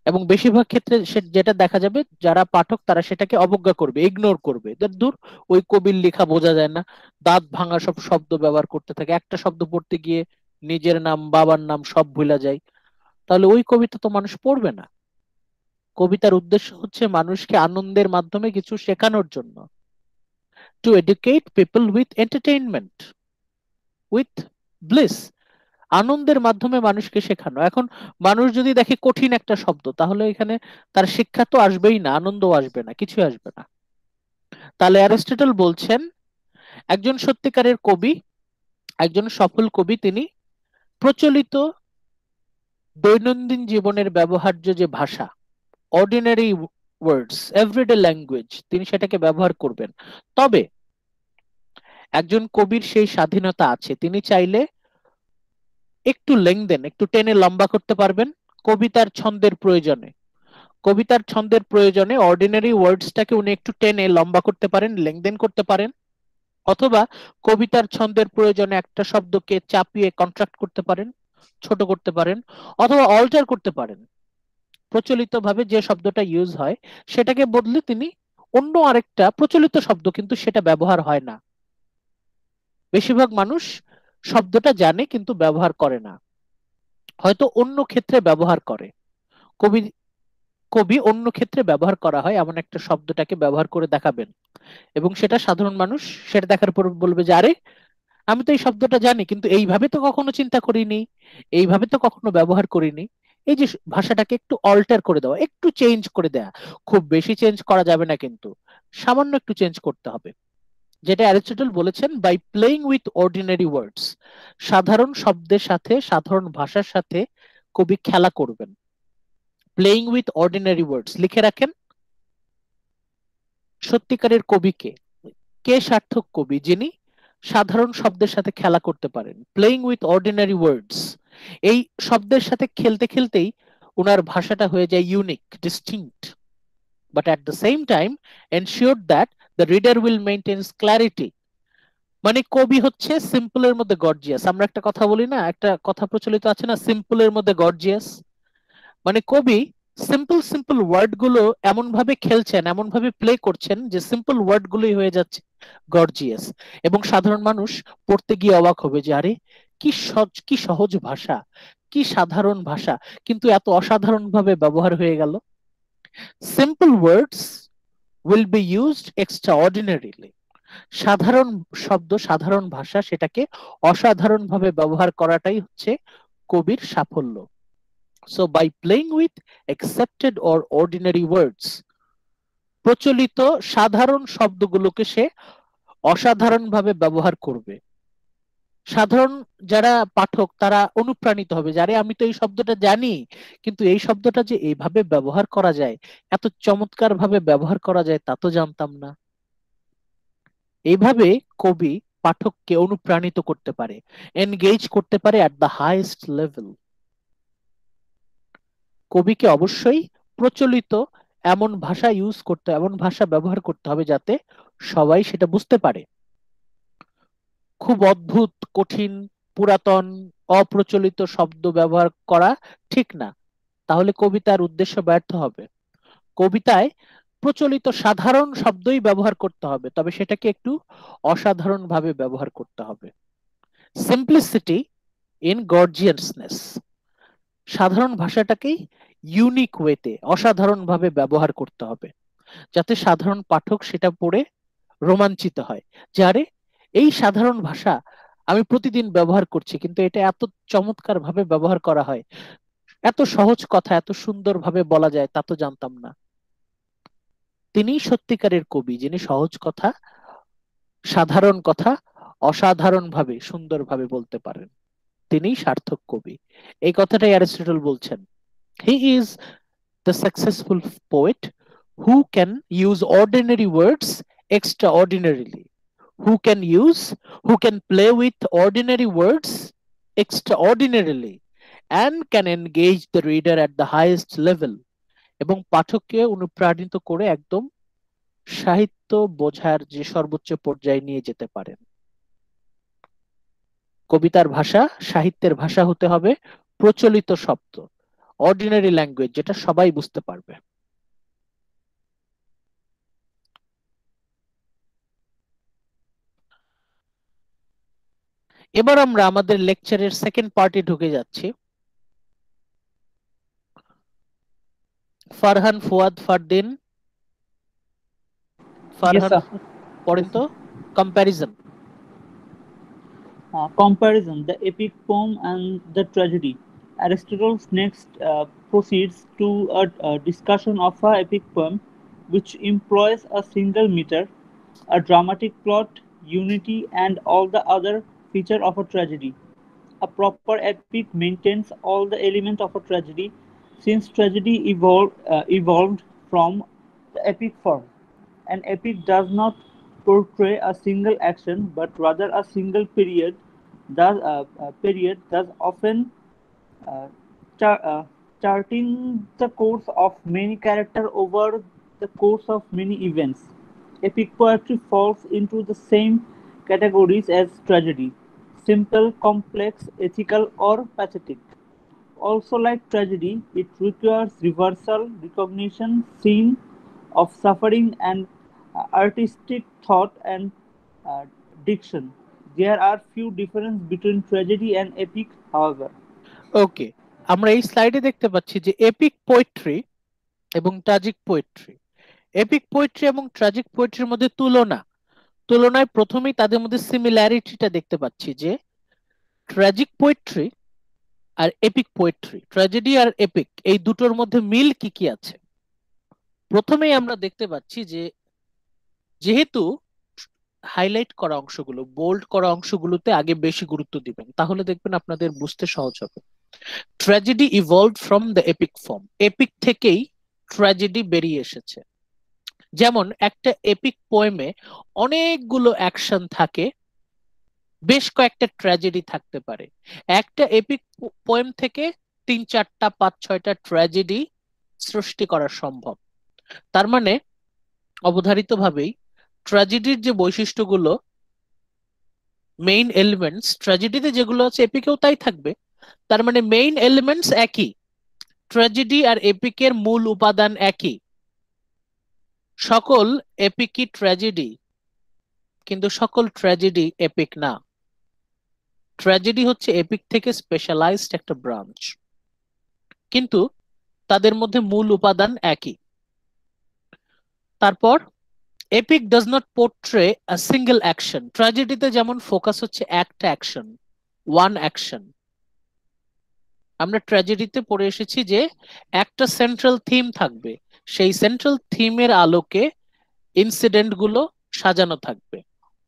এবং বেশিরভাগ ক্ষেত্রে যেটা দেখা যাবে, যারা পাঠক তারা সেটাকে অবজ্ঞা করবে ইগনোর করবে। দূর, ওই কবির লেখা বোঝা যায় না। দাঁত ভাঙা সব শব্দ ব্যবহার করতে থাকে। একটা শব্দ পড়তে গিয়ে নিজের নাম, বাবার নাম সব ভুলা যায়। তাহলে ওই কবিতা তো মানুষ পড়বে না। কবিতার উদ্দেশ্য হচ্ছে মানুষকে আনন্দের মাধ্যমে কিছু শেখানোর জন্য। To educate people with entertainment with bliss আনন্দের মাধ্যমে মানুষকে শেখানো। এখন মানুষ যদি দেখে কঠিন একটা শব্দ, তাহলে এখানে তার শিক্ষা তো আসবেই না আনন্দ আসবে না কিছু আসবে না। তাহলে অ্যারিস্টটল বলছেন, একজন সত্যিকারের কবি, একজন সফল কবি, তিনি প্রচলিত দৈনন্দিন জীবনের ব্যবহার্য যে ভাষা অর্ডিনারি ওয়ার্ডস এভরিডে ল্যাঙ্গুয়েজ তিনি সেটাকে ব্যবহার করবেন। তবে একজন কবির সেই স্বাধীনতা আছে, তিনি চাইলে একটু লেংদেন একটু টেনে লম্বা করতে পারবেন কবিতার ছন্দের প্রয়োজনে। কবিতার ছন্দের প্রয়োজনে অর্ডিনারি ওয়ার্ডসটাকে উনি একটু টেনে লম্বা করতে পারেন লেংদেন করতে পারেন। অথবা কবিতার ছন্দের প্রয়োজনে একটা শব্দকে চাপিয়ে কন্ট্রাক্ট করতে পারেন, ছোট করতে পারেন, অথবা অল্টার করতে পারেন। প্রচলিত ভাবে যে শব্দটা ইউজ হয়, সেটাকে বদলে তিনি অন্য আরেকটা প্রচলিত শব্দ কিন্তু সেটা ব্যবহার হয় না। বেশিরভাগ মানুষ শব্দটা জানে কিন্তু ব্যবহার করে না। হয়তো অন্য ক্ষেত্রে ব্যবহার করে। কবি কবি অন্য ক্ষেত্রে ব্যবহার করা হয় এমন একটা শব্দটাকে ব্যবহার করে দেখাবেন। এবং সেটা সাধারণ মানুষ, সেটা দেখার পর বলবে যে, আরে, আমি তো এই শব্দটা জানি, কিন্তু এইভাবে তো কখনো চিন্তা করিনি, এইভাবে তো কখনো ব্যবহার করিনি। এই যে ভাষাটাকে একটু অল্টার করে দেওয়া, একটু চেঞ্জ করে দেওয়া খুব বেশি চেঞ্জ করা যাবে না কিন্তু। সামান্য একটু চেঞ্জ করতে হবে। যেটা অ্যারিস্টটল বলেছেন by playing with ordinary words সাধারণ শব্দের সাথে, সাধারণ ভাষার সাথে কবি খেলা করবেন। প্লেইং উইথ অর্ডিনারি ওয়ার্ডস লিখে রাখেন, সত্যিকারের কবিকে, কে সার্থক কবি যিনি সাধারণ শব্দের সাথে খেলা করতে পারেন। প্লেইং উইথ অর্ডিনারি ওয়ার্ডস এই শব্দের সাথে খেলতে খেলতেই ওনার ভাষাটা হয়ে যায় unique distinct but at the same time ensure that the reader will maintains clarity মানে কবি হচ্ছে সিম্পলের মধ্যে গর্জিয়াস আমরা একটা কথা বলি না, একটা কথা প্রচলিত আছে না সিম্পলের মধ্যে গর্জিয়াস মানে কবি সিম্পল সিম্পল ওয়ার্ডগুলো এমন ভাবে খেলছেন এমন ভাবে প্লে করছেন যে সিম্পল ওয়ার্ড গুলোই হয়ে যাচ্ছে গর্জিয়াস এবং সাধারণ মানুষ পড়তে গিয়ে অবাক হবে যে, আরে কি সহজ কি সহজ ভাষা, কি সাধারণ ভাষা। কিন্তু এত অসাধারণ ভাবে ব্যবহার হয়ে গেল। Simple words be used extraordinarily সাধারণ শব্দ, সাধারণ ভাষা সেটাকে অসাধারণ ভাবে ব্যবহার করাটাই হচ্ছে কবির সাফল্য। So by playing with accepted or ordinary words প্রচলিত সাধারণ শব্দগুলোকে সে অসাধারণ ভাবে ব্যবহার করবে। সাধারণ যারা পাঠক, তারা অনুপ্রাণিত হবে যারে আমি তো এই শব্দটা জানি। কিন্তু এই শব্দটা যে এইভাবে ব্যবহার করা যায়, এত চমৎকার ভাবে ব্যবহার করা যায়, তা তো জানতাম না। এইভাবে কবি পাঠককে অনুপ্রাণিত করতে পারে এনগেজ করতে পারে অ্যাট দ্য হাইয়েস্ট লেভেল কবিকে অবশ্যই প্রচলিত এমন ভাষা ইউজ করতে, এমন ভাষা ব্যবহার করতে হবে যাতে সবাই সেটা বুঝতে পারে। খুব অদ্ভুত, কঠিন, পুরাতন, অপ্রচলিত শব্দ ব্যবহার করা ঠিক না। তাহলে কবিতার উদ্দেশ্য ব্যর্থ হবে। কবিতায় প্রচলিত সাধারণ শব্দই ব্যবহার করতে হবে, তবে সেটাকে একটু অসাধারণ ভাবে ব্যবহার করতে হবে। সিম্পলিসিটি ইন গর্জিয়াসনেস সাধারণ ভাষাটাকেই ইউনিক ওয়েতে অসাধারণ ভাবে ব্যবহার করতে হবে। যাতে সাধারণ পাঠক সেটা পড়ে রোমাঞ্চিত হয়। যে আরে এই সাধারণ ভাষা আমি প্রতিদিন ব্যবহার করছি, কিন্তু এটা এত চমৎকার ভাবে ব্যবহার করা হয়। এত সহজ কথা, এত সুন্দর ভাবে বলা যায়, তা তো জানতাম না। তিনি সত্যিকারের কবি, যিনি সহজ কথা, সাধারণ কথা অসাধারণ ভাবে সুন্দর ভাবে বলতে পারেন। তিনি সার্থক কবি। এই কথাটাই অ্যারিস্টটল বলছেন। He is the successful poet who can use ordinary words extraordinarily who can use, who can play with ordinary words extraordinarily and can engage the reader at the highest level. এবং পাঠককে অনুপ্রাণিত করে একদম সাহিত্য বোঝার যে সর্বোচ্চ পর্যায়ে নিয়ে যেতে পারেন। কবিতার ভাষা সাহিত্যের ভাষা হতে হবে প্রচলিত শব্দ অর্ডিনারি ল্যাঙ্গুয়েজ যেটা সবাই বুঝতে পারবে। এবার আমরা আমাদের লেকচারের সেকেন্ড পার্টে ঢুকে যাচ্ছি ফারহান ফুয়াদ ফারদিন ফারহান পড়েন তো comparison Uh, comparison the epic poem and the tragedy. Aristotle next uh, proceeds to a, a discussion of a epic poem which employs a single meter, a dramatic plot, unity, and all the other feature of a tragedy. A proper epic maintains all the elements of a tragedy, since tragedy evolved, uh, evolved from the epic form. An epic does not portray a single action, but rather a single period. Thus, uh, uh, period thus often uh, char- uh, charting the course of many characters over the course of many events. Epic poetry falls into the same categories as tragedy simple, complex, ethical, or pathetic. Also, like tragedy, it requires reversal, recognition, scene of suffering, and uh, artistic thought and uh, diction. There are few differences between tragedy and epic, however. ওকে আমরা এই স্লাইডে দেখতে পাচ্ছি যে epic poetry এবং tragic poetry epic poetry এবং tragic পোয়েট্রির মধ্যে তুলনা তুলনায় প্রথমেই তাদের মধ্যে সিমিলারিটিটা দেখতে পাচ্ছি যে ট্র্যাজিক পোয়েট্রি আর এপিক পোয়েট্রি ট্র্যাজেডি আর এপিক এই দুটোর মধ্যে মিল কি কি আছে? প্রথমেই আমরা দেখতে পাচ্ছি যে, যেহেতু হাইলাইট করা অংশগুলো বোল্ড করা অংশগুলোতে আগে বেশি গুরুত্ব দিবেন, তাহলে দেখবেন আপনাদের বুঝতে সহজ হবে। Tragedy evolve from the epic form epic থেকেই ট্র্যাজেডি বেরিয়ে এসেছে। যেমন একটা এপিক পোয়েমে অনেকগুলো অ্যাকশন থাকে, বেশ কয়েকটা ট্র্যাজেডি থাকতে পারে। একটা এপিক পোয়েম থেকে তিন, চারটা, পাঁচ, ছয়টা ট্র্যাজেডি সৃষ্টি করা সম্ভব। তার মানে অবধারিত ভাবেই ট্র্যাজেডির যে বৈশিষ্ট্যগুলো মেইন এলিমেন্টস ট্র্যাজেডিতে যেগুলো আছে এপিকেও তাই থাকবে। তার মানে মেইন এলিমেন্টস একই ট্র্যাজেডি আর এপিকের মূল উপাদান একই। সকল এপিকই ট্র্যাজেডি, কিন্তু সকল ট্র্যাজেডি এপিক না। ট্র্যাজেডি হচ্ছে এপিক থেকে স্পেশালাইজড একটা ব্রাঞ্চ, কিন্তু তাদের মধ্যে মূল উপাদান একই। তারপর, epic does not portray a single action ট্র্যাজেডিতে যেমন ফোকাস হচ্ছে একটা অ্যাকশন ওয়ান অ্যাকশন আমরা ট্র্যাজেডিতে পড়ে এসেছি যে একটা সেন্ট্রাল থিম থাকবে সেই সেন্ট্রাল থিমের আলোকে ইনসিডেন্টগুলো সাজানো থাকবে।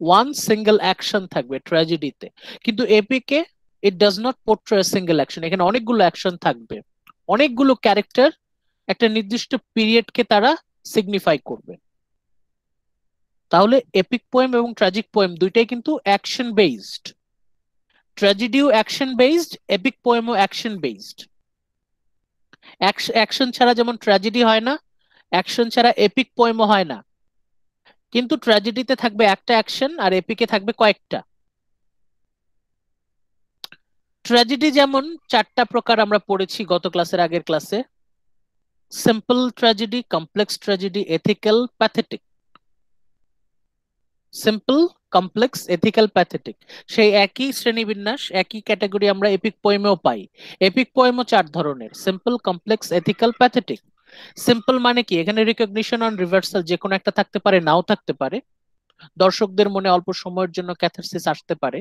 ওয়ান সিঙ্গেল অ্যাকশন থাকবে ট্র্যাজেডিতে কিন্তু APK it does not portray single action এখানে অনেকগুলো অ্যাকশন থাকবে। অনেকগুলো ক্যারেক্টার একটা নির্দিষ্ট পিরিয়ডকে তারা সিগনিফাই করবে। তাহলে এপিক পোয়েম এবং ট্র্যাজিক পোয়েম দুইটাই কিন্তু অ্যাকশন বেসড ট্র্যাজেডিও অ্যাকশন বেসড এপিক পোয়েমও অ্যাকশন বেসড অ্যাকশন ছাড়া যেমন ট্র্যাজেডি হয় না অ্যাকশন ছাড়া এপিক পোয়েমও হয় না। কিন্তু ট্র্যাজেডিতে থাকবে একটা অ্যাকশন আর এপিকে থাকবে কয়েকটা। ট্র্যাজেডি যেমন চারটা প্রকার আমরা পড়েছি গত ক্লাসের আগের ক্লাসে simple tragedy complex tragedy ethical pathetic simple complex ethical pathetic সেই একই শ্রেণীবিন্যাস, একই ক্যাটাগরি আমরা এপিক পোয়েমেও পাই। এপিক পোয়েমও চার ধরনের। Simple complex ethical pathetic simple মানে কি? এখানে রিকগনিশন অন রিভার্সাল যে কোনো একটা থাকতে পারে, নাও থাকতে পারে। দর্শকদের মনে অল্প সময়ের জন্য ক্যাথারসিস আসতে পারে।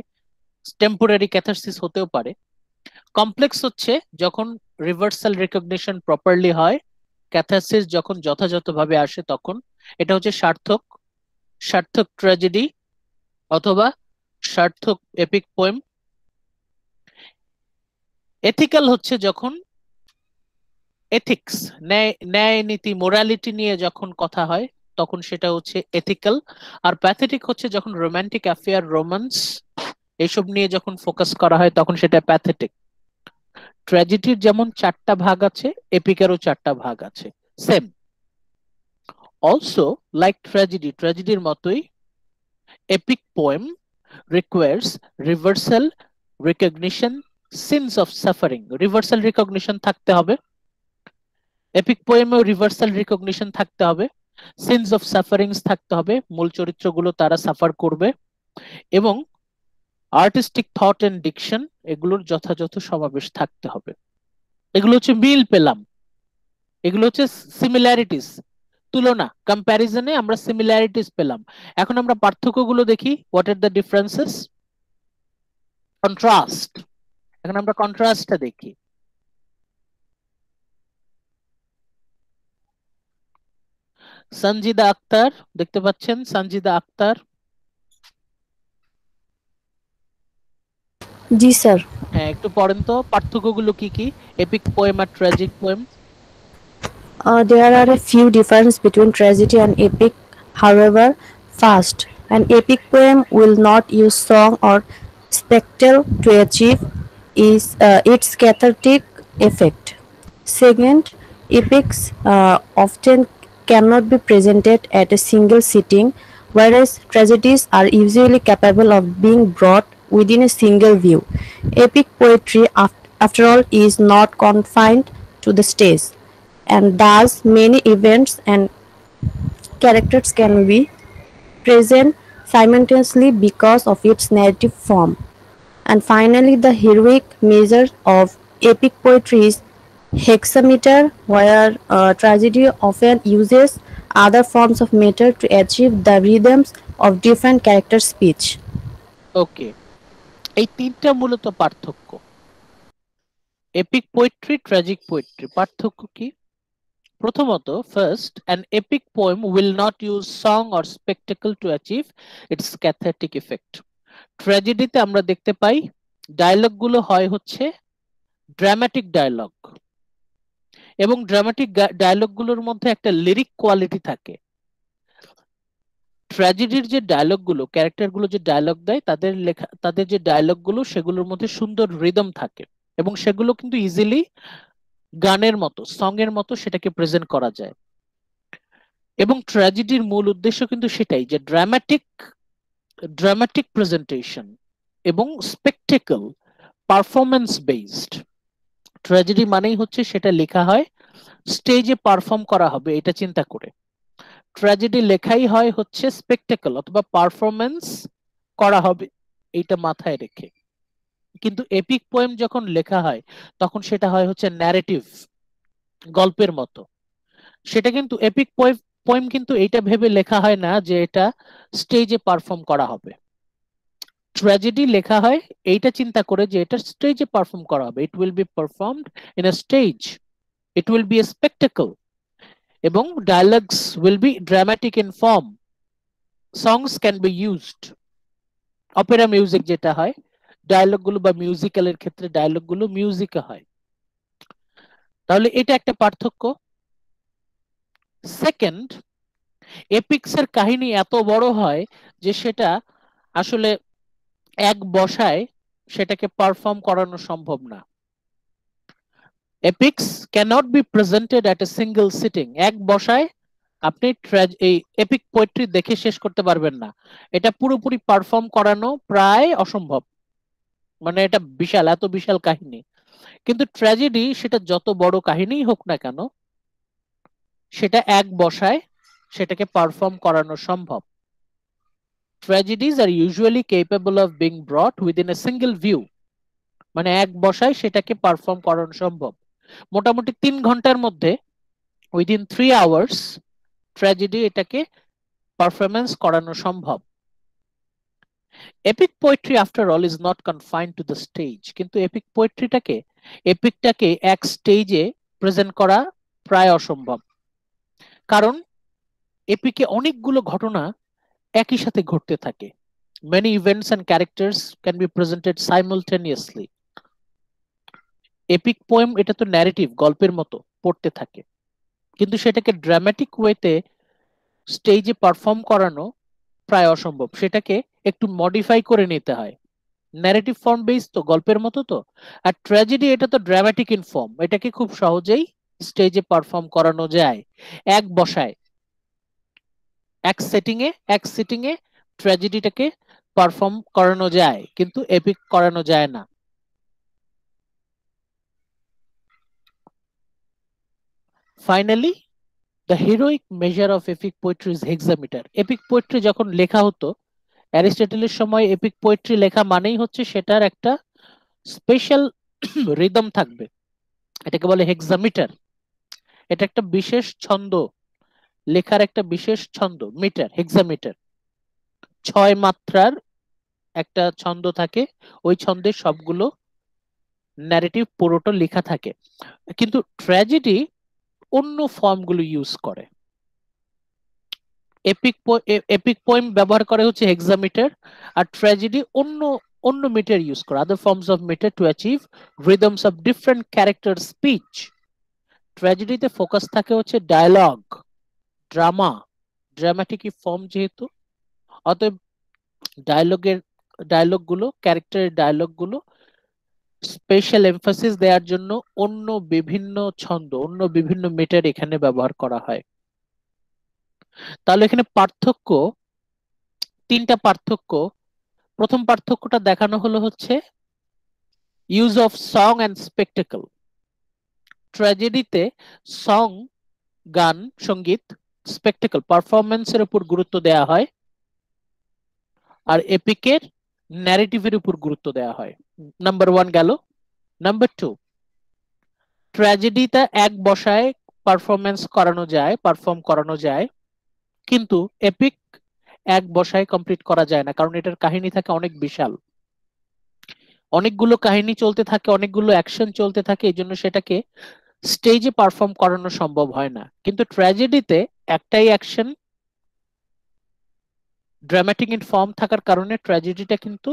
টেম্পোরারি ক্যাথারসিস হতেও পারে। কমপ্লেক্স হচ্ছে যখন রিভার্সাল রিকগনিশন প্রপারলি হয় ক্যাথারসিস যখন যথাযথভাবে আসে তখন। এটা হচ্ছে সার্থক সার্থক ট্র্যাজেডি অথবা সার্থক এপিক পোয়েম এথিক্যাল হচ্ছে যখন এথিক্স ন্যায় ন্যায় নীতি মোরালিটি নিয়ে যখন কথা হয়, তখন সেটা হচ্ছে এথিক্যাল আর প্যাথেটিক হচ্ছে যখন রোমান্টিক অ্যাফেয়ার রোমান্স এসব নিয়ে যখন ফোকাস করা হয়, তখন সেটা প্যাথেটিক ট্র্যাজেডির যেমন চারটা ভাগ আছে এপিকেরও চারটা ভাগ আছে সেম অলসো লাইক ট্র্যাজেডি ট্র্যাজেডির মতোই epic poem requires reversal recognition scenes of suffering reversal recognition থাকতে হবে। এপিক পোয়েমেও রিভার্সাল রিকগনিশন থাকতে হবে। সিনস অফ সাফারিংস থাকতে হবে। মূল চরিত্রগুলো তারা সাফার করবে। এবং আর্টিস্টিক থট এন্ড ডিকশন এগুলোর যথাযথ সমাবেশ থাকতে হবে। এগুলো হচ্ছে মিল পেলাম। এগুলো হচ্ছে সিমিলারিটিস তুলনা কম্প্যারিজনে আমরা সিমিলারিটিস পেলাম। এখন আমরা পার্থক্যগুলো দেখি। What are the differences contrast এখন আমরা কন্ট্রাস্টটা দেখি। সঞ্জিদা আক্তার দেখতে পাচ্ছেন সঞ্জিদা আক্তার জি স্যার হ্যাঁ একটু পড়েন তো পার্থক্যগুলো কি কি epic poem R tragic poem Uh, there are a few differences between tragedy and epic. However, first, an epic poem will not use song or spectacle to achieve is uh, its cathartic effect. Second, epics uh, often cannot be presented at a single sitting, whereas tragedies are usually capable of being brought within a single view. Epic poetry, after all, is not confined to the stage and thus many events and characters can be present simultaneously because of its narrative form. And finally, the heroic measure of epic poetry is hexameter, where uh, tragedy often uses other forms of meter to achieve the rhythms of different character speech. Okay এই তিনটা মূলত পার্থক্য। Epic poetry tragic poetry পার্থক্য কি? প্রথমত first an epic poem will not use song or spectacle to achieve its cathartic effect ট্র্যাজেডিতে আমরা দেখতে পাই ডায়লগগুলো হয় হচ্ছে ড্রামাটিক ডায়লগ এবং ড্রামাটিক ডায়লগগুলোর মধ্যে একটা লিরিক কোয়ালিটি থাকে। ট্র্যাজেডির যে ডায়লগগুলো ক্যারেক্টারগুলো যে ডায়লগ দেয়, তাদের লেখা, তাদের যে ডায়লগগুলো সেগুলোর মধ্যে সুন্দর রিদম থাকে এবং সেগুলো কিন্তু ইজিলি গানের মতো সং এর মতো সেটাকে প্রেজেন্ট করা যায়। এবং ট্র্যাজেডির মূল উদ্দেশ্য কিন্তু সেটাই যে ড্রামাটিক ড্রামাটিক প্রেজেন্টেশন এবং স্পেকটেকল পারফরমেন্স বেসড ট্র্যাজেডি মানেই হচ্ছে সেটা লেখা হয় স্টেজে পারফর্ম করা হবে, এটা চিন্তা করে। ট্র্যাজেডি লেখাই হয় হচ্ছে স্পেকটেকল অথবা পারফরমেন্স করা হবে, এইটা মাথায় রেখে। কিন্তু এপিক পোয়েম যখন লেখা হয়, তখন সেটা হয় হচ্ছে ন্যারেটিভ গল্পের মতো। সেটা কিন্তু এপিক পোয়েম কিন্তু এইটা ভেবে লেখা হয় না যে এটা স্টেজে পারফর্ম করা হবে। ট্র্যাজেডি লেখা হয়, এইটা চিন্তা করে যে এটা স্টেজে পারফর্ম করা হবে। It will be performed in a stage it will be a spectacle এবং dialogues will be dramatic in form songs can be used opera music যেটা হয় ডায়লগগুলো বা মিউজিক্যালের ক্ষেত্রে ডায়লগগুলো মিউজিকে হয়। তাহলে এটা একটা পার্থক্য। সেকেন্ড এপিক্স এর কাহিনী এত বড় হয় যে সেটা আসলে এক বসায় সেটাকে পারফর্ম করানো সম্ভব না। Epics cannot be presented at a single sitting এক বসায় আপনি এই এপিক পোয়েট্রি দেখে শেষ করতে পারবেন না। এটা পুরোপুরি পারফর্ম করানো প্রায় অসম্ভব। মানে এটা বিশাল, এত বিশাল কাহিনী। কিন্তু ট্র্যাজেডি সেটা যত বড় কাহিনী হোক না কেন, সেটা এক বসায় সেটাকে পারফর্ম করানো সম্ভব। Tragedies are usually capable of being brought within a single view মানে এক বসায় সেটাকে পারফর্ম করানো সম্ভব। মোটামুটি তিন ঘণ্টার মধ্যে উইদিন থ্রি আওয়ার্স ট্র্যাজেডি এটাকে পারফরমেন্স করানো সম্ভব। Epic poetry after all is not confined to the stage কিন্তু এপিক পোয়েট্রিটাকে এপিকটাকে এক স্টেজে প্রেজেন্ট করা প্রায় অসম্ভব। কারণ এপিকে অনেকগুলো ঘটনা একই সাথে ঘটতে থাকে। Many events and characters can be presented simultaneously. Epic poem এটা তো ন্যারেটিভ গল্পের মতো পড়তে থাকে। কিন্তু সেটাকে ড্রামাটিক ওয়েতে স্টেজে পারফর্ম করানো প্রায় অসম্ভব। সেটাকে একটু মডিফাই করে নিতে হয়। ন্যারেটিভ ফর্ম বেস তো, গল্পের মতো তো। আর ট্র্যাজেডি এটা তো ড্রামাটিক ইন ফর্ম এটাকে খুব সহজেই স্টেজে পারফর্ম করানো যায়। এক বসায়। এক সেটিং এ এক সিটিং এ ট্র্যাজেডিটাকে পারফর্ম করানো যায়, কিন্তু এপিক করানো যায় না। Finally the heroic measure of epic poetry is hexameter epic poetry যখন লেখা হতো, অ্যারিস্টটলের সময় এপিক পোয়েট্রি লেখা মানেই হচ্ছে সেটার একটা স্পেশাল রিদম থাকবে। এটাকে বলে হেক্সামিটার এটা একটা বিশেষ ছন্দ। লেখার একটা বিশেষ ছন্দ, মিটার হেক্সামিটার ছয় মাত্রার একটা ছন্দ থাকে, ওই ছন্দের সবগুলো ন্যারেটিভ পুরোটা লেখা থাকে। কিন্তু ট্র্যাজেডি অন্য ফর্মগুলো ইউজ করে। এপিক এপিক পোয়েম ব্যবহার করে হচ্ছে হেক্সামিটার আর ট্র্যাজেডি অন্য অন্য মিটার ইউজ করে। Other forms of meter to achieve rhythms of different character speech ট্র্যাজেডিতে focus থাকে হচ্ছে ডায়লগ ড্রামা ড্রামাটিক ফর্ম যেহেতু, অতএব ডায়লগের ডায়লগগুলো ক্যারেক্টারের ডায়লগগুলো স্পেশাল এমফাসিস দেওয়ার জন্য অন্য বিভিন্ন ছন্দ, অন্য বিভিন্ন মিটার এখানে ব্যবহার করা হয়। তাহলে এখানে পার্থক্য, তিনটা পার্থক্য। প্রথম পার্থক্যটা দেখানো হলো হচ্ছে use of song and spectacle ট্র্যাজেডিতে song গান, সংগীত স্পেকটেকল পারফরমেন্সের উপর গুরুত্ব দেওয়া হয় আর এপিকের ন্যারেটিভের উপর গুরুত্ব দেওয়া হয়। নাম্বার ওয়ান গেল। নাম্বার টু ট্র্যাজেডিটা এক বসায় পারফরমেন্স করানো যায় পারফর্ম করানো যায়, কিন্তু এপিক এক বসায় কমপ্লিট করা যায় না, কারণ এটার কাহিনী থাকে অনেক বিশাল। অনেকগুলো কাহিনী চলতে থাকে, অনেকগুলো অ্যাকশন চলতে থাকে এই জন্য সেটাকে স্টেজে পারফর্ম করানো সম্ভব হয় না। কিন্তু ট্র্যাজেডিতে একটাই অ্যাকশন ড্রামাটিক ইন ফর্ম থাকার কারণে ট্র্যাজেডিটা কিন্তু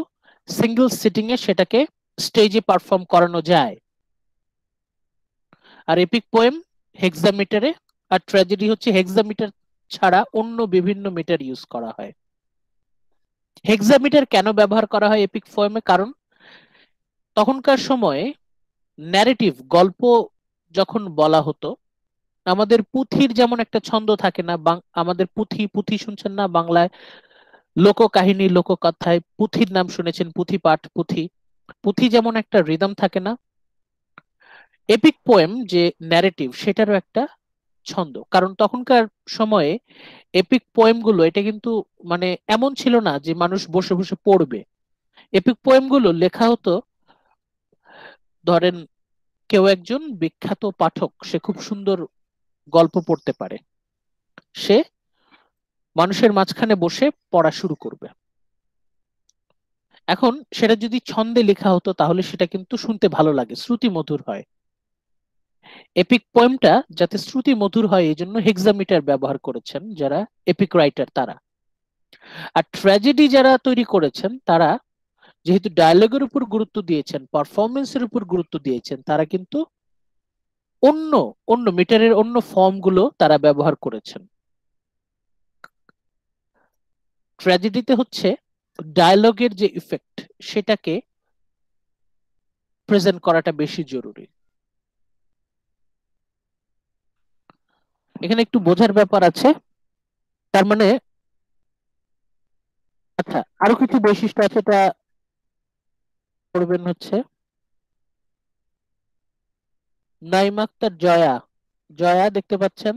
সিঙ্গেল সিটিং এ সেটাকে স্টেজে পারফর্ম করানো যায়। আর এপিক পোয়েম হেক্সামিটারে আর ট্র্যাজেডি হচ্ছে হেক্সামিটার ছাড়া অন্য বিভিন্ন মিটার ইউজ করা হয়। হেক্সামিটার কেন ব্যবহার করা হয় এপিক পোয়েমে কারণ তখনকার সময়ে ন্যারেটিভ গল্প যখন বলা হতো আমাদের পুঁথির যেমন একটা ছন্দ থাকে না আমাদের পুঁথি পুঁথি শুনছেন না বাংলায়? লোককাহিনী, লোককথায়, পুঁথির নাম শুনেছেন, পুঁথি পাঠ, পুঁথি। পুঁথি যেমন একটা রিদম থাকে না এপিক পোয়েম যে ন্যারেটিভ সেটারও একটা ছন্দ। কারণ তখনকার সময়ে এপিক পোয়েমগুলো, এটা কিন্তু মানে এমন ছিল না যে মানুষ বসে বসে পড়বে। এপিক পোয়েমগুলো লেখা হতো, ধরেন কেউ একজন বিখ্যাত পাঠক, সে খুব সুন্দর গল্প পড়তে পারে। সে মানুষের মাঝখানে বসে পড়া শুরু করবে। এখন সেটা যদি ছন্দে লেখা হতো তাহলে সেটা কিন্তু শুনতে ভালো লাগে শ্রুতি মধুর হয়। এপিক পোয়েমটা যাতে শ্রুতি মধুর হয় এই জন্য হেক্সামিটার ব্যবহার করেছেন যারা এপিক রাইটার তারা। আর ট্র্যাজেডি যারা তৈরি করেছেন তারা যেহেতু ডায়ালগের উপর গুরুত্ব দিয়েছেন পারফরমেন্সের উপর গুরুত্ব দিয়েছেন, তারা কিন্তু অন্য অন্য মিটারের অন্য ফর্মগুলো তারা ব্যবহার করেছেন। ট্র্যাজেডিতে হচ্ছে ডায়ালগের যে ইফেক্ট সেটাকে প্রেজেন্ট করাটা বেশি জরুরি। এখানে একটু বোঝার ব্যাপার আছে। তার মানে আচ্ছা আরও কিছু বৈশিষ্ট্য আছে তা করবেন হচ্ছে। নাইম আক্তার জয়া। জয়া দেখতে পাচ্ছেন?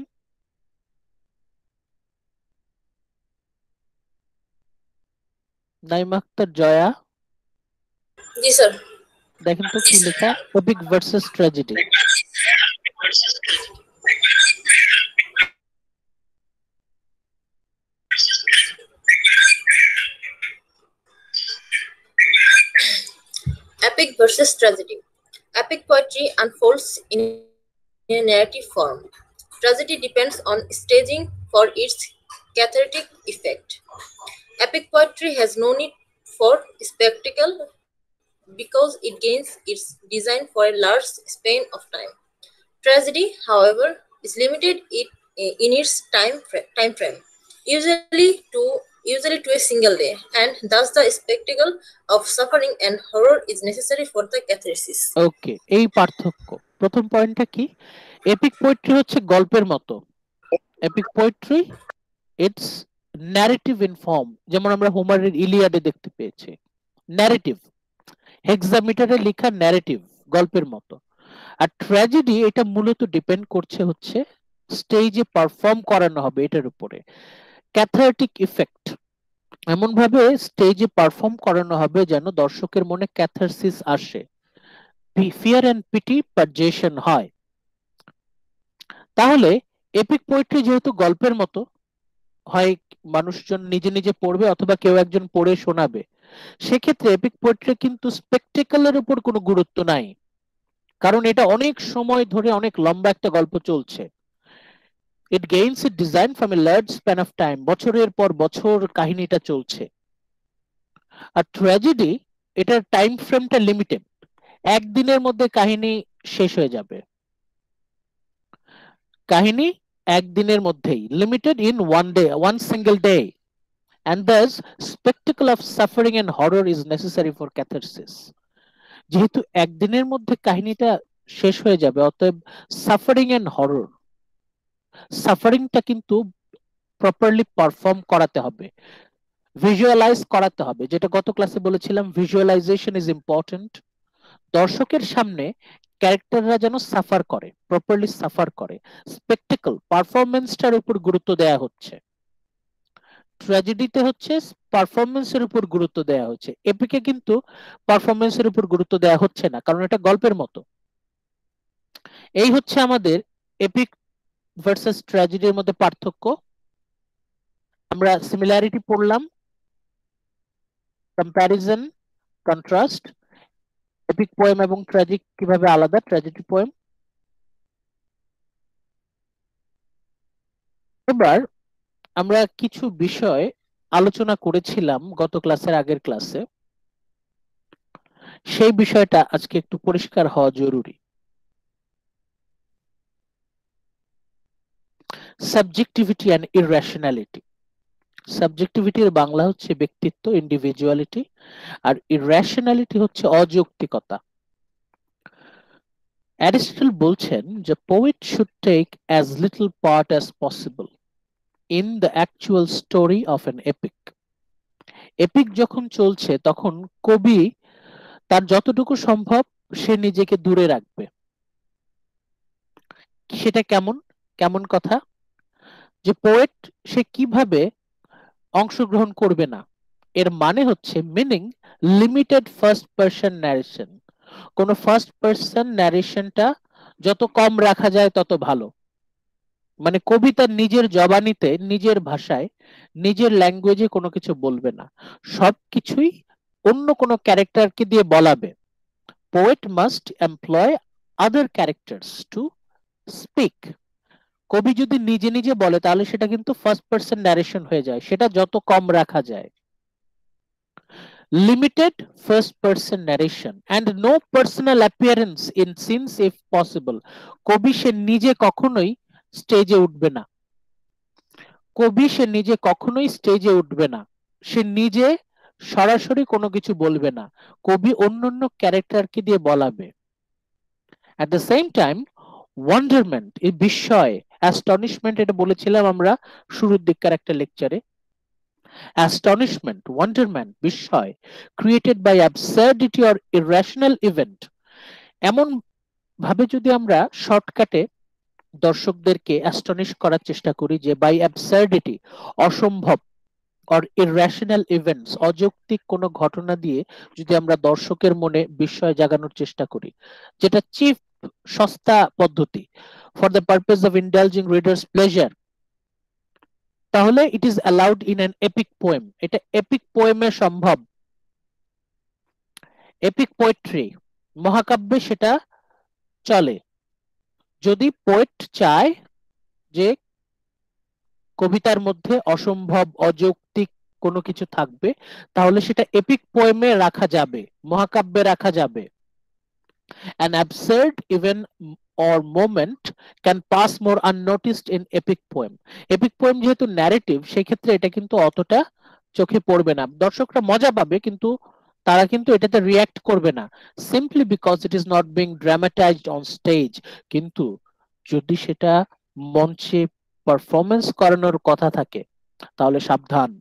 নাইম আক্তার জয়া। জি স্যার। দেখেন তো কি লেখা epic versus tragedy. Epic versus tragedy. Epic poetry unfolds in a narrative form. Tragedy depends on staging for its cathartic effect. Epic poetry has no need for spectacle because it gains its design for a large span of time. Tragedy, however, is limited in its time, fra- time frame, usually to usually to a single day, and thus the spectacle of suffering and horror is necessary for the catharsis. Okay এই পার্থক্য। প্রথম পয়েন্টটা কি? Epic poetry হচ্ছে গল্পের মতো। Epic poetry it's narrative in form যেমন আমরা হোমারের ইলিয়াডে দেখতে পেয়েছি। ন্যারেটিভ হেক্সামিটারে লেখা ন্যারেটিভ গল্পের মতো। আর ট্র্যাজেডি এটা মূলত ডিপেন্ড করছে হচ্ছে স্টেজে পারফর্ম করানো হবে এটার উপরে। ক্যাথার্টিক ইফেক্ট এমন ভাবে স্টেজে পারফর্ম করানো হবে যেন দর্শকের মনে ক্যাথারসিস আসে। ফিয়ার এন্ড পিটি পারজেশন হয়। তাহলে এপিক পোয়েট্রি যেহেতু গল্পের মতো, হয় মানুষজন নিজে নিজে পড়বে অথবা কেউ একজন পড়ে শোনাবে, সেক্ষেত্রে এপিক পোয়েট্রি কিন্তু স্পেকটেকলের উপর কোনো গুরুত্ব নাই। কারণ এটা অনেক সময় ধরে অনেক লম্বা একটা গল্প চলছে। It gains it design from a large span of time বছরের পর বছর কাহিনীটা চলছে। আর ট্র্যাজেডি এটার টাইম ফ্রেমটা লিমিটেড একদিনের মধ্যে কাহিনী শেষ হয়ে যাবে। কাহিনী একদিনের মধ্যেই limited in one day one single day and thus, spectacle of suffering and horror is necessary for catharsis যেহেতু একদিনের মধ্যে কাহিনীটা শেষ হয়ে যাবে, অতএব সাফারিং এন্ড হরর সাফারিংটা কিন্তু প্রপারলি পারফর্ম করাতে হবে। ভিজুয়ালাইজ করাতে হবে। যেটা গত ক্লাসে বলেছিলাম ভিজুয়ালাইজেশন ইজ ইম্পর্টেন্ট দর্শকের সামনে ক্যারেক্টাররা যেন সাফার করে প্রপারলি সাফার করে। স্পেকটেকল পারফরমেন্সটার উপর গুরুত্ব দেয়া হচ্ছে। ট্র্যাজেডিতে হচ্ছে পারফরমেন্সের উপর গুরুত্ব দেয়া হচ্ছে। এপিকে কিন্তু পারফরমেন্সের উপর গুরুত্ব দেয়া হচ্ছে না, কারণ এটা গল্পের মতো। এই হচ্ছে আমাদের এপিক ভার্সেস ট্র্যাজেডির মধ্যে পার্থক্য। আমরা সিমিলারিটি পড়লাম। কম্প্যারিজন কন্ট্রাস্ট এপিক পোয়েম এবং ট্র্যাজিক কীভাবে আলাদা? ট্র্যাজেডি পোয়েম এবার আমরা কিছু বিষয় আলোচনা করেছিলাম গত ক্লাসের আগের ক্লাসে। সেই বিষয়টা আজকে একটু পরিষ্কার হওয়া জরুরি। সাবজেক্টিভিটি অ্যান্ড ইরেশনালিটি সাবজেক্টিভিটির বাংলা হচ্ছে ব্যক্তিত্ব ইন্ডিভিজুয়ালিটি আর ইরেশনালিটি হচ্ছে অযৌক্তিকতা। অ্যারিস্টল বলছেন যে poet should take as little part as possible in the actual story of an epic epic যখন চলছে, তখন কবি তার যতটুকু সম্ভব সে নিজেকে দূরে রাখবে। সেটা কেমন? কেমন কথা? যে পোয়েট সে কীভাবে অংশগ্রহণ করবে না। এর মানে হচ্ছে meaning limited first person narration কোন ফার্স্ট পার্সন ন্যারেশনটা যত কম রাখা যায় তত ভালো। মানে কবিতার নিজের জবানিতে, নিজের ভাষায়, নিজের ল্যাঙ্গুয়েজে কোনো কিছু বলবে না। সবকিছুই অন্য কোনো ক্যারেক্টারকে দিয়ে বলাবে। Poet must employ other characters to speak কবি যদি নিজে নিজে বলে, তাহলে সেটা কিন্তু ফার্স্ট পার্সন ন্যারেশন হয়ে যায়। সেটা যত কম রাখা যায়। Limited first person narration and no personal appearance in scenes if possible কবি সে নিজে কখনোই স্টেজে উঠবে না। কবি সে নিজে কখনোই স্টেজে উঠবে না। সে নিজে সরাসরি কোনো কিছু বলবে না। কবি অন্যান্য ক্যারেক্টারকে দিয়ে বলাবে। At the same time wonderment এই বিস্ময় অ্যাস্টনিশমেন্ট এটা বলেছিলাম আমরা শুরুর দিককার একটা লেকচারে astonishment, wonderment, বিস্ময় created by absurdity or irrational event এমন ভাবে যদি আমরা শর্টকাটে দর্শকদেরকে অ্যাস্টনিশ করার চেষ্টা করি যে বাই অ্যাবসার্ডিটি অসম্ভব অর ইররেশনাল ইভেন্টস অযৌক্তিক কোনো ঘটনা দিয়ে যদি আমরা দর্শকের মনে বিস্ময় জাগানোর চেষ্টা করি যেটা চিফ সস্তা পদ্ধতি। For the purpose of indulging readers pleasure তাহলে it is allowed in an epic poem এটা এপিক পোয়েমে সম্ভব। এপিক পোয়েট্রি মহাকাব্যে সেটা চলে। যদি পোয়েট চায় যে কবিতার মধ্যে অসম্ভব, অযৌক্তিক কোনো কিছু থাকবে, তাহলে সেটা এপিক পোয়েমে রাখা যাবে, মহাকাব্যে রাখা যাবে। An absurd even or moment can pass more unnoticed in epic poem. Epic poem যেহেতু ন্যারেটিভ সেই ক্ষেত্রে এটা কিন্তু অতটা চোখে পড়বে না। দর্শকরা মজা পাবে, কিন্তু তারা কিন্তু এটাতে রিয়্যাক্ট করবে না। Simply because it is not being dramatized on stage কিন্তু যদি সেটা মঞ্চে পারফরমেন্স করানোর কথা থাকে, তাহলে সাবধান।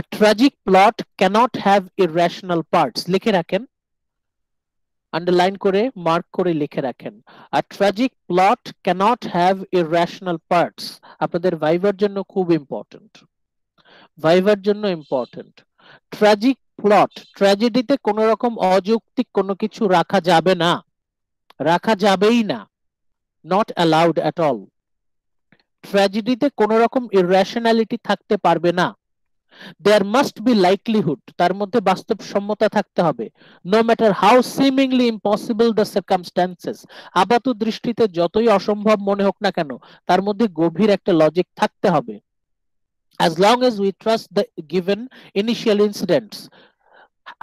A tragic plot cannot have irrational parts লিখে রাখেন আন্ডারলাইন করে মার্ক করে লিখে রাখেন। আর tragic plot cannot have irrational parts আপনাদের ভাইভার জন্য খুব ইম্পর্টেন্ট ভাইভার জন্য ইম্পর্টেন্ট ট্র্যাজিক প্লট ট্র্যাজেডিতে কোন রকম অযৌক্তিক কোনো কিছু রাখা যাবে না। রাখা যাবেই না। নট অ্যালাউড অ্যাট অল ট্র্যাজেডিতে কোন রকম ইরেশনালিটি থাকতে পারবে না। দেয়ার মাস্ট বি লাইকলিহুড তার মধ্যে বাস্তবসম্মতা থাকতে হবে। No matter how seemingly impossible the circumstances আপাত দৃষ্টিতে যতই অসম্ভব মনে হোক না কেন, তার মধ্যে গভীর একটা লজিক থাকতে হবে। As long as we trust the given initial incidents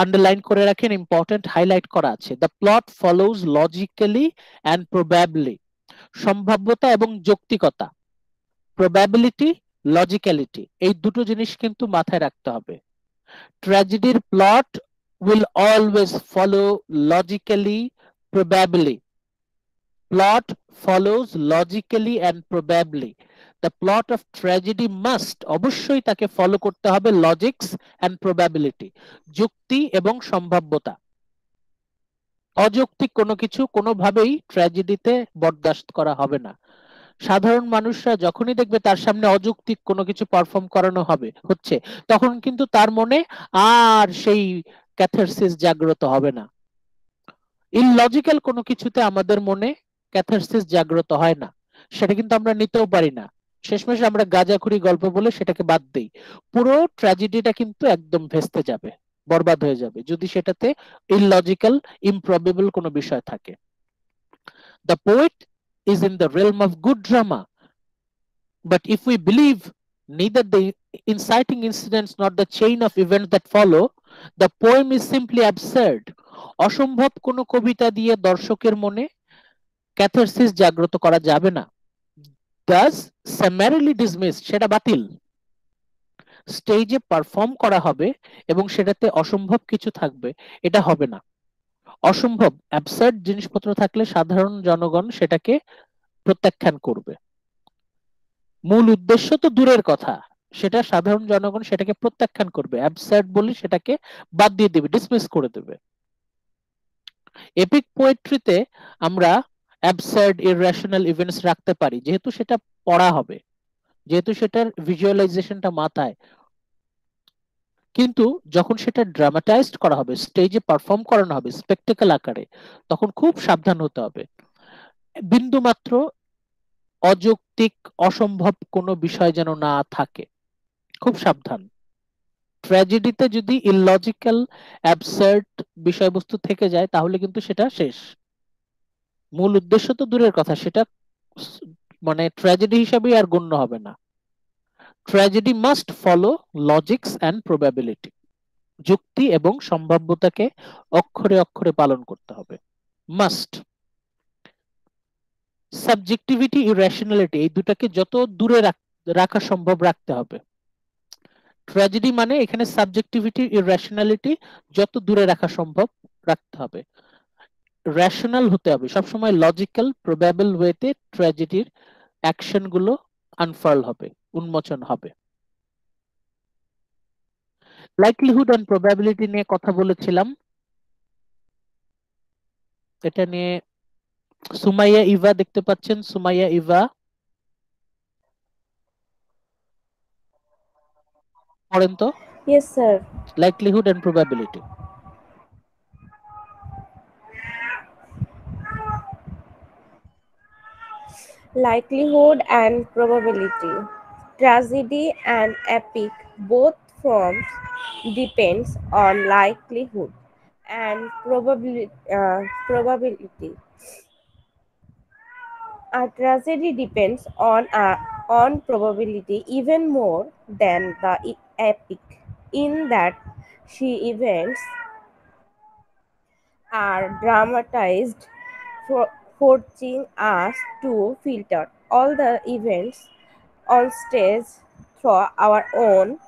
underline করে রাখেন ইম্পর্টেন্ট হাইলাইট করা আছে। The plot follows logically and probably সম্ভাব্যতা এবং যৌক্তিকতা। প্রবাবিলিটি লজিক্যালিটি এই দুটো জিনিস কিন্তু মাথায় রাখতে হবে। ট্র্যাজেডির plot will always follow logically probably plot follows logically and probably the plot of tragedy must অবশ্যই তাকে ফলো করতে হবে লজিক্স অ্যান্ড প্রবাবিলিটি যুক্তি এবং সম্ভাব্যতা। অযৌক্তিক কোনো কিছু কোনোভাবেই ট্র্যাজেডিতে বরদাস্ত করা হবে না। সাধারণ মানুষরা যখনই দেখবে তার সামনে অযৌক্তিক কোনো কিছু পারফর্ম করানো হবে, হচ্ছে, তখন কিন্তু তার মনে আর সেই ক্যাথারসিস জাগ্রত হবে না। ইললজিক্যাল কোনো কিছুতে আমাদের মনে ক্যাথারসিস জাগ্রত হয় না। সেটা কিন্তু আমরা নিতেও পারি না। শেষমেশ আমরা গাজাখুরি গল্প বলে সেটাকে বাদ দেই। পুরো ট্র্যাজেডিটা কিন্তু একদম ভেস্তে যাবে, বরবাদ হয়ে যাবে, যদি সেটাতে ইললজিক্যাল ইমপ্রবেবল কোনো বিষয় থাকে। The poet is in the realm of good drama. But if we believe neither the inciting incidents nor the chain of events that follow, the poem is simply absurd. অসম্ভব কোনো কবিতা দিয়ে দর্শকের মনে ক্যাথারসিস জাগ্রত করা যাবে না ডাজ সামারিলি ডিসমিস সেটা বাতিল স্টেজে পারফর্ম করা হবে এবং সেটাতে অসম্ভব কিছু থাকবে এটা হবে না অসম্ভব অ্যাবসার্ড জিনিসপত্র থাকলে সাধারণ জনগণ সেটাকে প্রত্যাখ্যান করবে। মূল উদ্দেশ্য তো দূরের কথা। সেটা সাধারণ জনগণ সেটাকে প্রত্যাখ্যান করবে। অ্যাবসার্ড বলে সেটাকে বাদ দিয়ে দেবে ডিসমিস করে দেবে। এপিক পোয়েট্রিতে আমরা অ্যাবসার্ড ইররেশনাল ইভেন্টস রাখতে পারি, যেহেতু সেটা পড়া হবে। যেহেতু সেটার ভিজুয়ালাইজেশনটা মাথায়। কিন্তু যখন সেটা ড্রামাটাইজড করা হবে স্টেজে পারফর্ম করানো হবে স্পেকটেকল আকারে, তখন খুব সাবধান হতে হবে। বিন্দু মাত্র অযৌক্তিক, অসম্ভব কোনো বিষয় যেন না থাকে, খুব সাবধান। ট্র্যাজেডিতে যদি ইললজিক্যাল অ্যাবসার্ট বিষয়বস্তু থেকে যায়, তাহলে কিন্তু সেটা শেষ। মূল উদ্দেশ্য তো দূরের কথা, সেটা মানে ট্র্যাজেডি হিসাবেই আর গণ্য হবে না। Tragedy must follow logics and probability যুক্তি এবং সম্ভাব্যতাকে অক্ষরে অক্ষরে পালন করতে হবে। মাস্ট সাবজেক্টিভিটি ইরেশনালিটি এই দুটাকে যত দূরে রাখা সম্ভব রাখতে হবে। ট্র্যাজেডি মানে এখানে সাবজেক্টিভিটি ইরেশনালিটি যত দূরে রাখা সম্ভব রাখতে হবে। রেশনাল হতে হবে। সবসময় লজিক্যাল প্রবাবল ওয়েতে ট্র্যাজেডির অ্যাকশনগুলো আনফার্ল হবে। উন্মোচন হবে। লাইকলিহুড অ্যান্ড প্রবাবিলিটি নিয়ে কথা বলেছিলাম। এটা নিয়ে সুমাইয়া ইভা দেখতে পাচ্ছেন সুমাইয়া ইভা। পড়েন তো? Yes, sir. likelihood and probability Likelihood and probability. Tragedy and epic, both forms depends on likelihood and probability. Uh, probability. A tragedy depends on uh, on probability even more than the epic, in that she events are dramatized for forcing us to filter all the events on stage through our own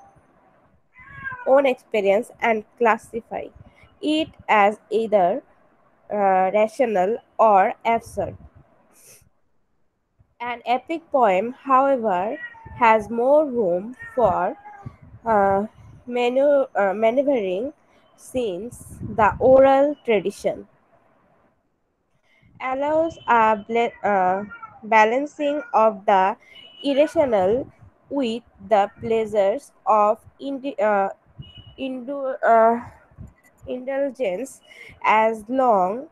own experience and classify it as either uh, rational or absurd. An epic poem, however, has more room for uh, manu- uh, maneuvering since the oral tradition allows a uh, balancing of the irrational with the pleasures of indi- uh, indu- uh, indulgence as long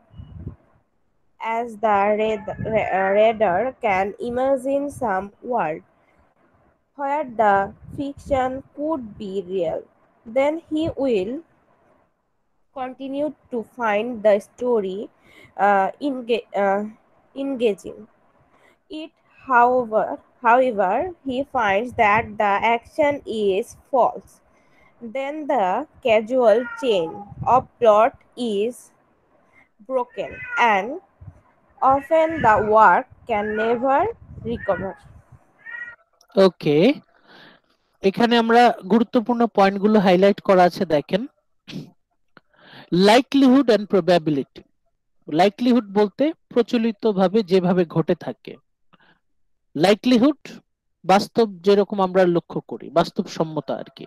as the uh, reader can imagine some world where the fiction could be real then he will continue to find the story uh, enga- uh, engaging. It, however, however, he finds that the action is false. Then the casual chain of plot is broken, and often the work can never recover. Okay এখানে আমরা গুরুত্বপূর্ণ পয়েন্টগুলো highlight করা আছে দেখেন likelihood and probability likelihood বলতে প্রচলিত ভাবে যেভাবে ঘটে থাকে লাইকলিহুড বাস্তব যেরকম আমরা লক্ষ্য করি বাস্তব সম্মতা আর কি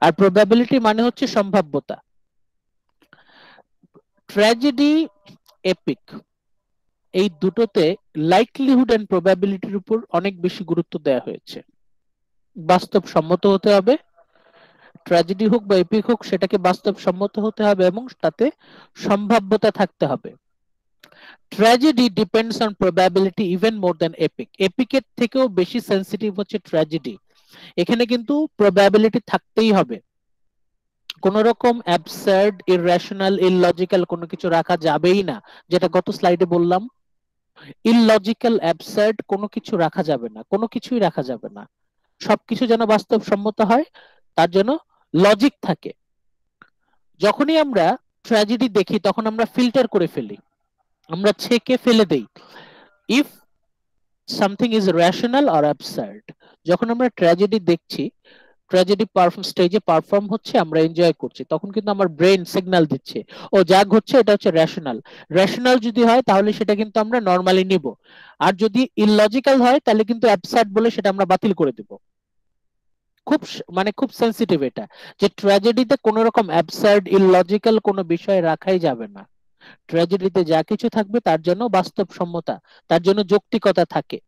আর প্রবাবিলিটি মানে হচ্ছে সম্ভাব্যতা। ট্র্যাজেডি এপিক এই দুটোতে লাইকলিহুড এন্ড প্রবাবিলিটির উপর অনেক বেশি গুরুত্ব দেওয়া হয়েছে। বাস্তব সম্মত হতে হবে ট্র্যাজেডি হোক বা এপিক হোক, সেটাকে বাস্তব সম্মত হতে হবে এবং তাতে সম্ভাব্যতা থাকতে হবে। Tragedy depends on probability even more than epic এপিকের থেকেও বেশি সেন্সিটিভ হচ্ছে ট্র্যাজেডি এখানে কিন্তু প্রবাবিলিটি থাকতেই হবে। কোন রকম অ্যাবসার্ড ইররেশনাল ইললজিক্যাল কোনো কিছু রাখা যাবেই না, যেটা গত স্লাইডে বললাম। ইললজিক্যাল অ্যাবসার্ড কোনো কিছু রাখা যাবে না, কোনো কিছুই রাখা যাবে না। সবকিছু যেন বাস্তবসম্মত হয়, তার জন্য লজিক থাকে। যখনই আমরা ট্র্যাজেডি দেখি, তখন আমরা ফিল্টার করে ফেলি। আমরা ছেকে ফেলে দেই। If something is rational or absurd যখন আমরা ট্র্যাজেডি দেখছি ট্র্যাজেডি পারফর্ম স্টেজে পারফর্ম হচ্ছে, আমরা এনজয় করছি, তখন কিন্তু আমার ব্রেন সিগন্যাল দিচ্ছে, ও যা ঘটছে এটা হচ্ছে রেশনাল রেশনাল যদি হয়, তাহলে সেটা কিন্তু আমরা নর্মালি নিব। আর যদি ইললজিক্যাল হয়, তাহলে কিন্তু অ্যাবসার্ড বলে সেটা আমরা বাতিল করে দেব। খুব মানে খুব সেন্সিটিভ এটা, যে ট্র্যাজেডিতে কোন রকম অ্যাবসার্ড ইললজিক্যাল কোনো বিষয় রাখাই যাবে না। ট্র্যাজেডিতে যা কিছু থাকবে তার জন্য বাস্তবসম্মতা, তার জন্য যৌক্তিকতা থাকে।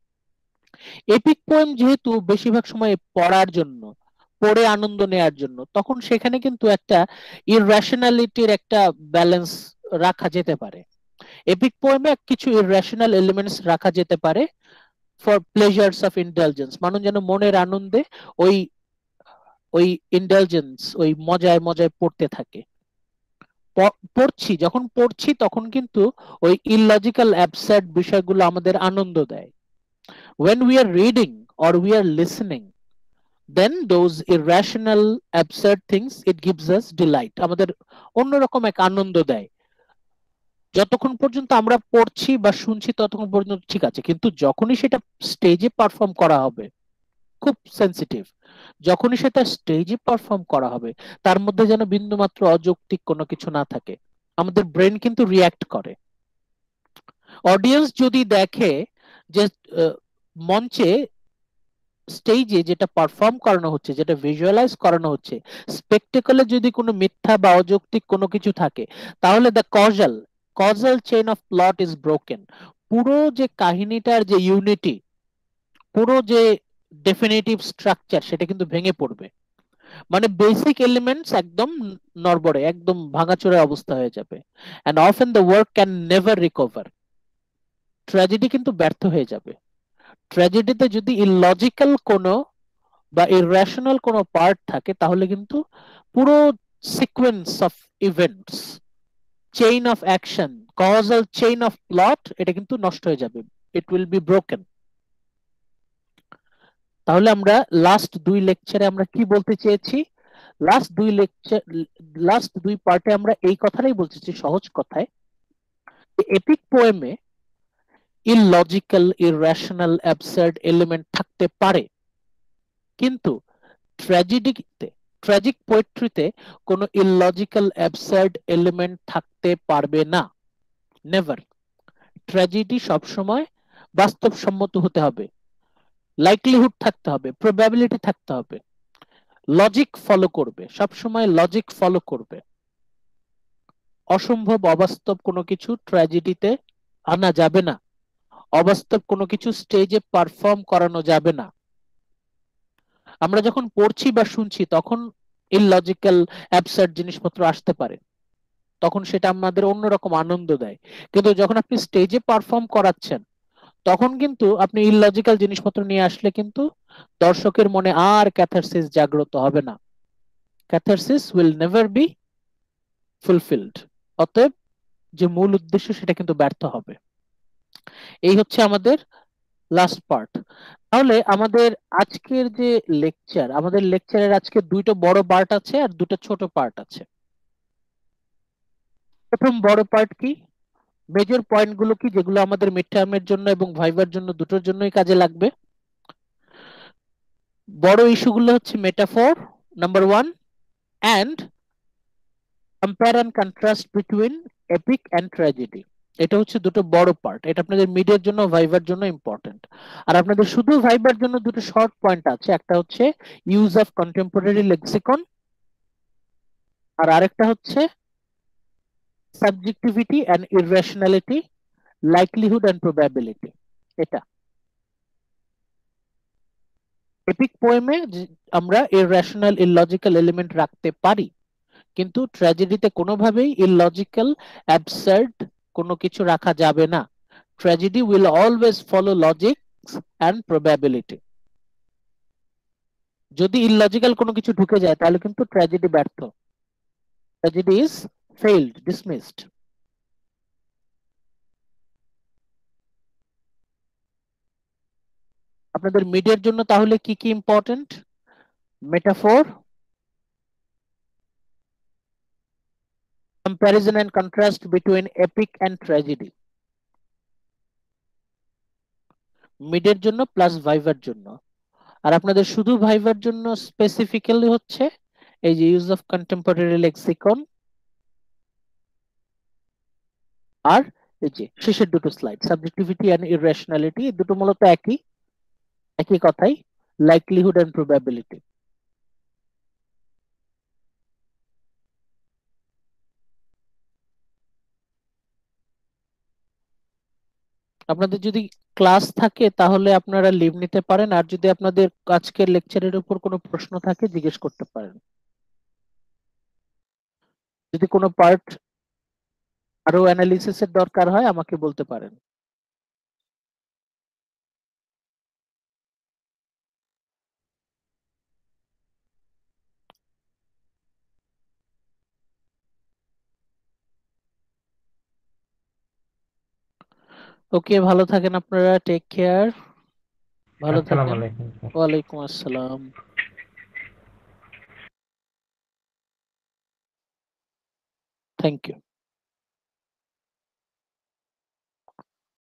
এপিক পোয়েম যেহেতু বেশিরভাগ সময় পড়ার জন্য, পড়ে আনন্দ নেয়ার জন্য, তখন সেখানে কিন্তু একটা ইররেশনালিটির একটা ব্যালেন্স রাখা যেতে পারে। এপিক পোয়েমে কিছু ইররেশনাল এলিমেন্টস রাখা যেতে পারে ফর প্লেজার্স অফ ইন্টেলিজেন্স মানুষ যেন মনের আনন্দে ওই ওই ইন্টেলিজেন্স ওই মজায় মজায় পড়তে থাকে। পড়ছি, যখন পড়ছি তখন কিন্তু ওই ইললজিক্যাল অ্যাবসার্ড বিষয়গুলো আমাদের আনন্দ দেয়। When we are reading or we are listening, then those irrational, absurd things, it gives us delight. আমাদের অন্যরকম এক আনন্দ দেয়। যতক্ষণ পর্যন্ত আমরা পড়ছি বা শুনছি ততক্ষণ পর্যন্ত ঠিক আছে। কিন্তু যখনই সেটা স্টেজে পারফর্ম করা হবে খুব সেন্সিটিভ যখনই সে তার স্টেজে পারফর্ম করা হবে, তার মধ্যে যেন বিন্দুমাত্র অযৌক্তিক কোনো কিছু না থাকে, আমাদের ব্রেন কিন্তু রিয়াক্ট করে। অডিয়েন্স যদি দেখে যে মঞ্চে স্টেজে যেটা পারফর্ম করানো হচ্ছে, যেটা ভিজুয়ালাইজ করানো হচ্ছে স্পেকটেকলে যদি কোনো মিথ্যা বা অযৌক্তিক কোনো কিছু থাকে, তাহলে the causal causal chain of plot is broken পুরো যে কাহিনীটার যে ইউনিটি পুরো যে ডেফিনেটিভ স্ট্রাকচার সেটা কিন্তু ভেঙে পড়বে। মানে বেসিক এলিমেন্টস একদম নড়বড়ে, একদম ভাঙাচোরা অবস্থা হয়ে যাবে। And often the work can never recover tragedy কিন্তু ব্যর্থ হয়ে যাবে। ট্র্যাজেডিতে যদি ইললজিক্যাল কোনো বা ইরেশনাল কোনো পার্ট থাকে, তাহলে কিন্তু পুরো sequence of events chain of action causal chain of plot এটা কিন্তু নষ্ট হয়ে যাবে। ইট উইল বি ব্রোকেন তাহলে আমরা লাস্ট দুই লেকচারে আমরা কি বলতে চেয়েছি? লাস্ট দুই লেকচার লাস্ট দুই পার্টে আমরা এই কথাটাই বলতেছি সহজ কথায়। এপিক পোয়েমে ইললজিক্যাল ইরেশনাল অ্যাবসার্ড এলিমেন্ট থাকতে পারে। কিন্তু ট্র্যাজেডিতে ট্র্যাজিক পোয়েট্রিতে কোনো ইললজিক্যাল অ্যাবসার্ড এলিমেন্ট থাকতে পারবে না। নেভার ট্র্যাজেডি সবসময় বাস্তবসম্মত হতে হবে। লাইকলিহুড থাকতে হবে প্রবাবিলিটি থাকতে হবে। লজিক ফলো করবে, সবসময় লজিক ফলো করবে। অসম্ভব, অবাস্তব কোনো কিছু ট্র্যাজেডিতে আনা যাবে না। অবাস্তব কোনো কিছু স্টেজে পারফর্ম করানো যাবে না। আমরা যখন পড়ছি বা শুনছি, তখন ইললজিক্যাল অ্যাবসার্ড জিনিসপত্র আসতে পারে। তখন সেটা আমাদের অন্যরকম আনন্দ দেয়। কিন্তু যখন আপনি স্টেজে পারফর্ম করাচ্ছেন তখন কিন্তু আপনি ইললজিক্যাল জিনিসপত্র নিয়ে আসলে কিন্তু দর্শকের মনে আর ক্যাথারসিস জাগ্রত হবে না। Catharsis will never be fulfilled অতএব যে মূল উদ্দেশ্য সেটা কিন্তু ব্যর্থ হবে। এই হচ্ছে আমাদের লাস্ট পার্ট তাহলে আমাদের আজকের যে লেকচার আমাদের লেকচারের আজকে দুইটা বড় পার্ট আছে আর দুটো ছোট পার্ট আছে। প্রথম বড় পার্ট কি? মেজর পয়েন্টগুলো কি? যেগুলো আমাদের মিড টার্মের জন্য এবং ভাইবার জন্য দুটোর জন্যই কাজে লাগবে। বড় ইস্যুগুলো হচ্ছে metaphor number one and compare and contrast between epic and tragedy এটা হচ্ছে দুটো বড় পার্ট এটা আপনাদের মিডের জন্য ভাইবার জন্য ইম্পর্টেন্ট আর আপনাদের শুধু ভাইবার জন্য দুটো শর্ট পয়েন্ট আছে। একটা হচ্ছে ইউজ অফ কন্টেম্পোরারি লেক্সিকন আর আরেকটা হচ্ছে subjectivity and irrationality likelihood and probability এটা। এপিক পোয়েমে আমরা ইররেশনাল ইললজিক্যাল এলিমেন্ট রাখতে পারি, কিন্তু ট্র্যাজেডিতে কোনোভাবেই ইললজিক্যাল অ্যাবসার্ড কোনো কিছু রাখা যাবে না। Tragedy will always follow logic and probability যদি ইললজিক্যাল কোনো কিছু ঢুকে যায়, তাহলে কিন্তু ট্র্যাজেডি ব্যর্থ। ট্র্যাজেডি ইজ ফেইলড ডিসমিসড আপনাদের মিডের জন্য তাহলে কি কি important metaphor comparison and contrast between epic and tragedy. মিডের জন্য প্লাস ভাইভার জন্য। আর আপনাদের শুধু ভাইভার জন্য স্পেসিফিক্যালি হচ্ছে এই যে ইউজ অফ কন্টেম্পোরারি লেক্সিকন আর এই যে শেষের দুটো স্লাইড সাবজেক্টিভিটি অ্যান্ড ইরেশনালিটি দুটো মূলত একই একই কথাই লাইকলিহুড অ্যান্ড প্রবাবিলিটি আপনাদের যদি ক্লাস থাকে, তাহলে আপনারা লিভ নিতে পারেন, আর যদি আপনাদের আজকের লেকচারের উপর কোনো প্রশ্ন থাকে, জিজ্ঞেস করতে পারেন। যদি কোনো পার্ট আরও অ্যানালিসিসের দরকার হয় আমাকে বলতে পারেন। ওকে ভালো থাকেন আপনারা টেক কেয়ার ভালো থাকেন। ওয়ালাইকুম আসসালাম। Thank you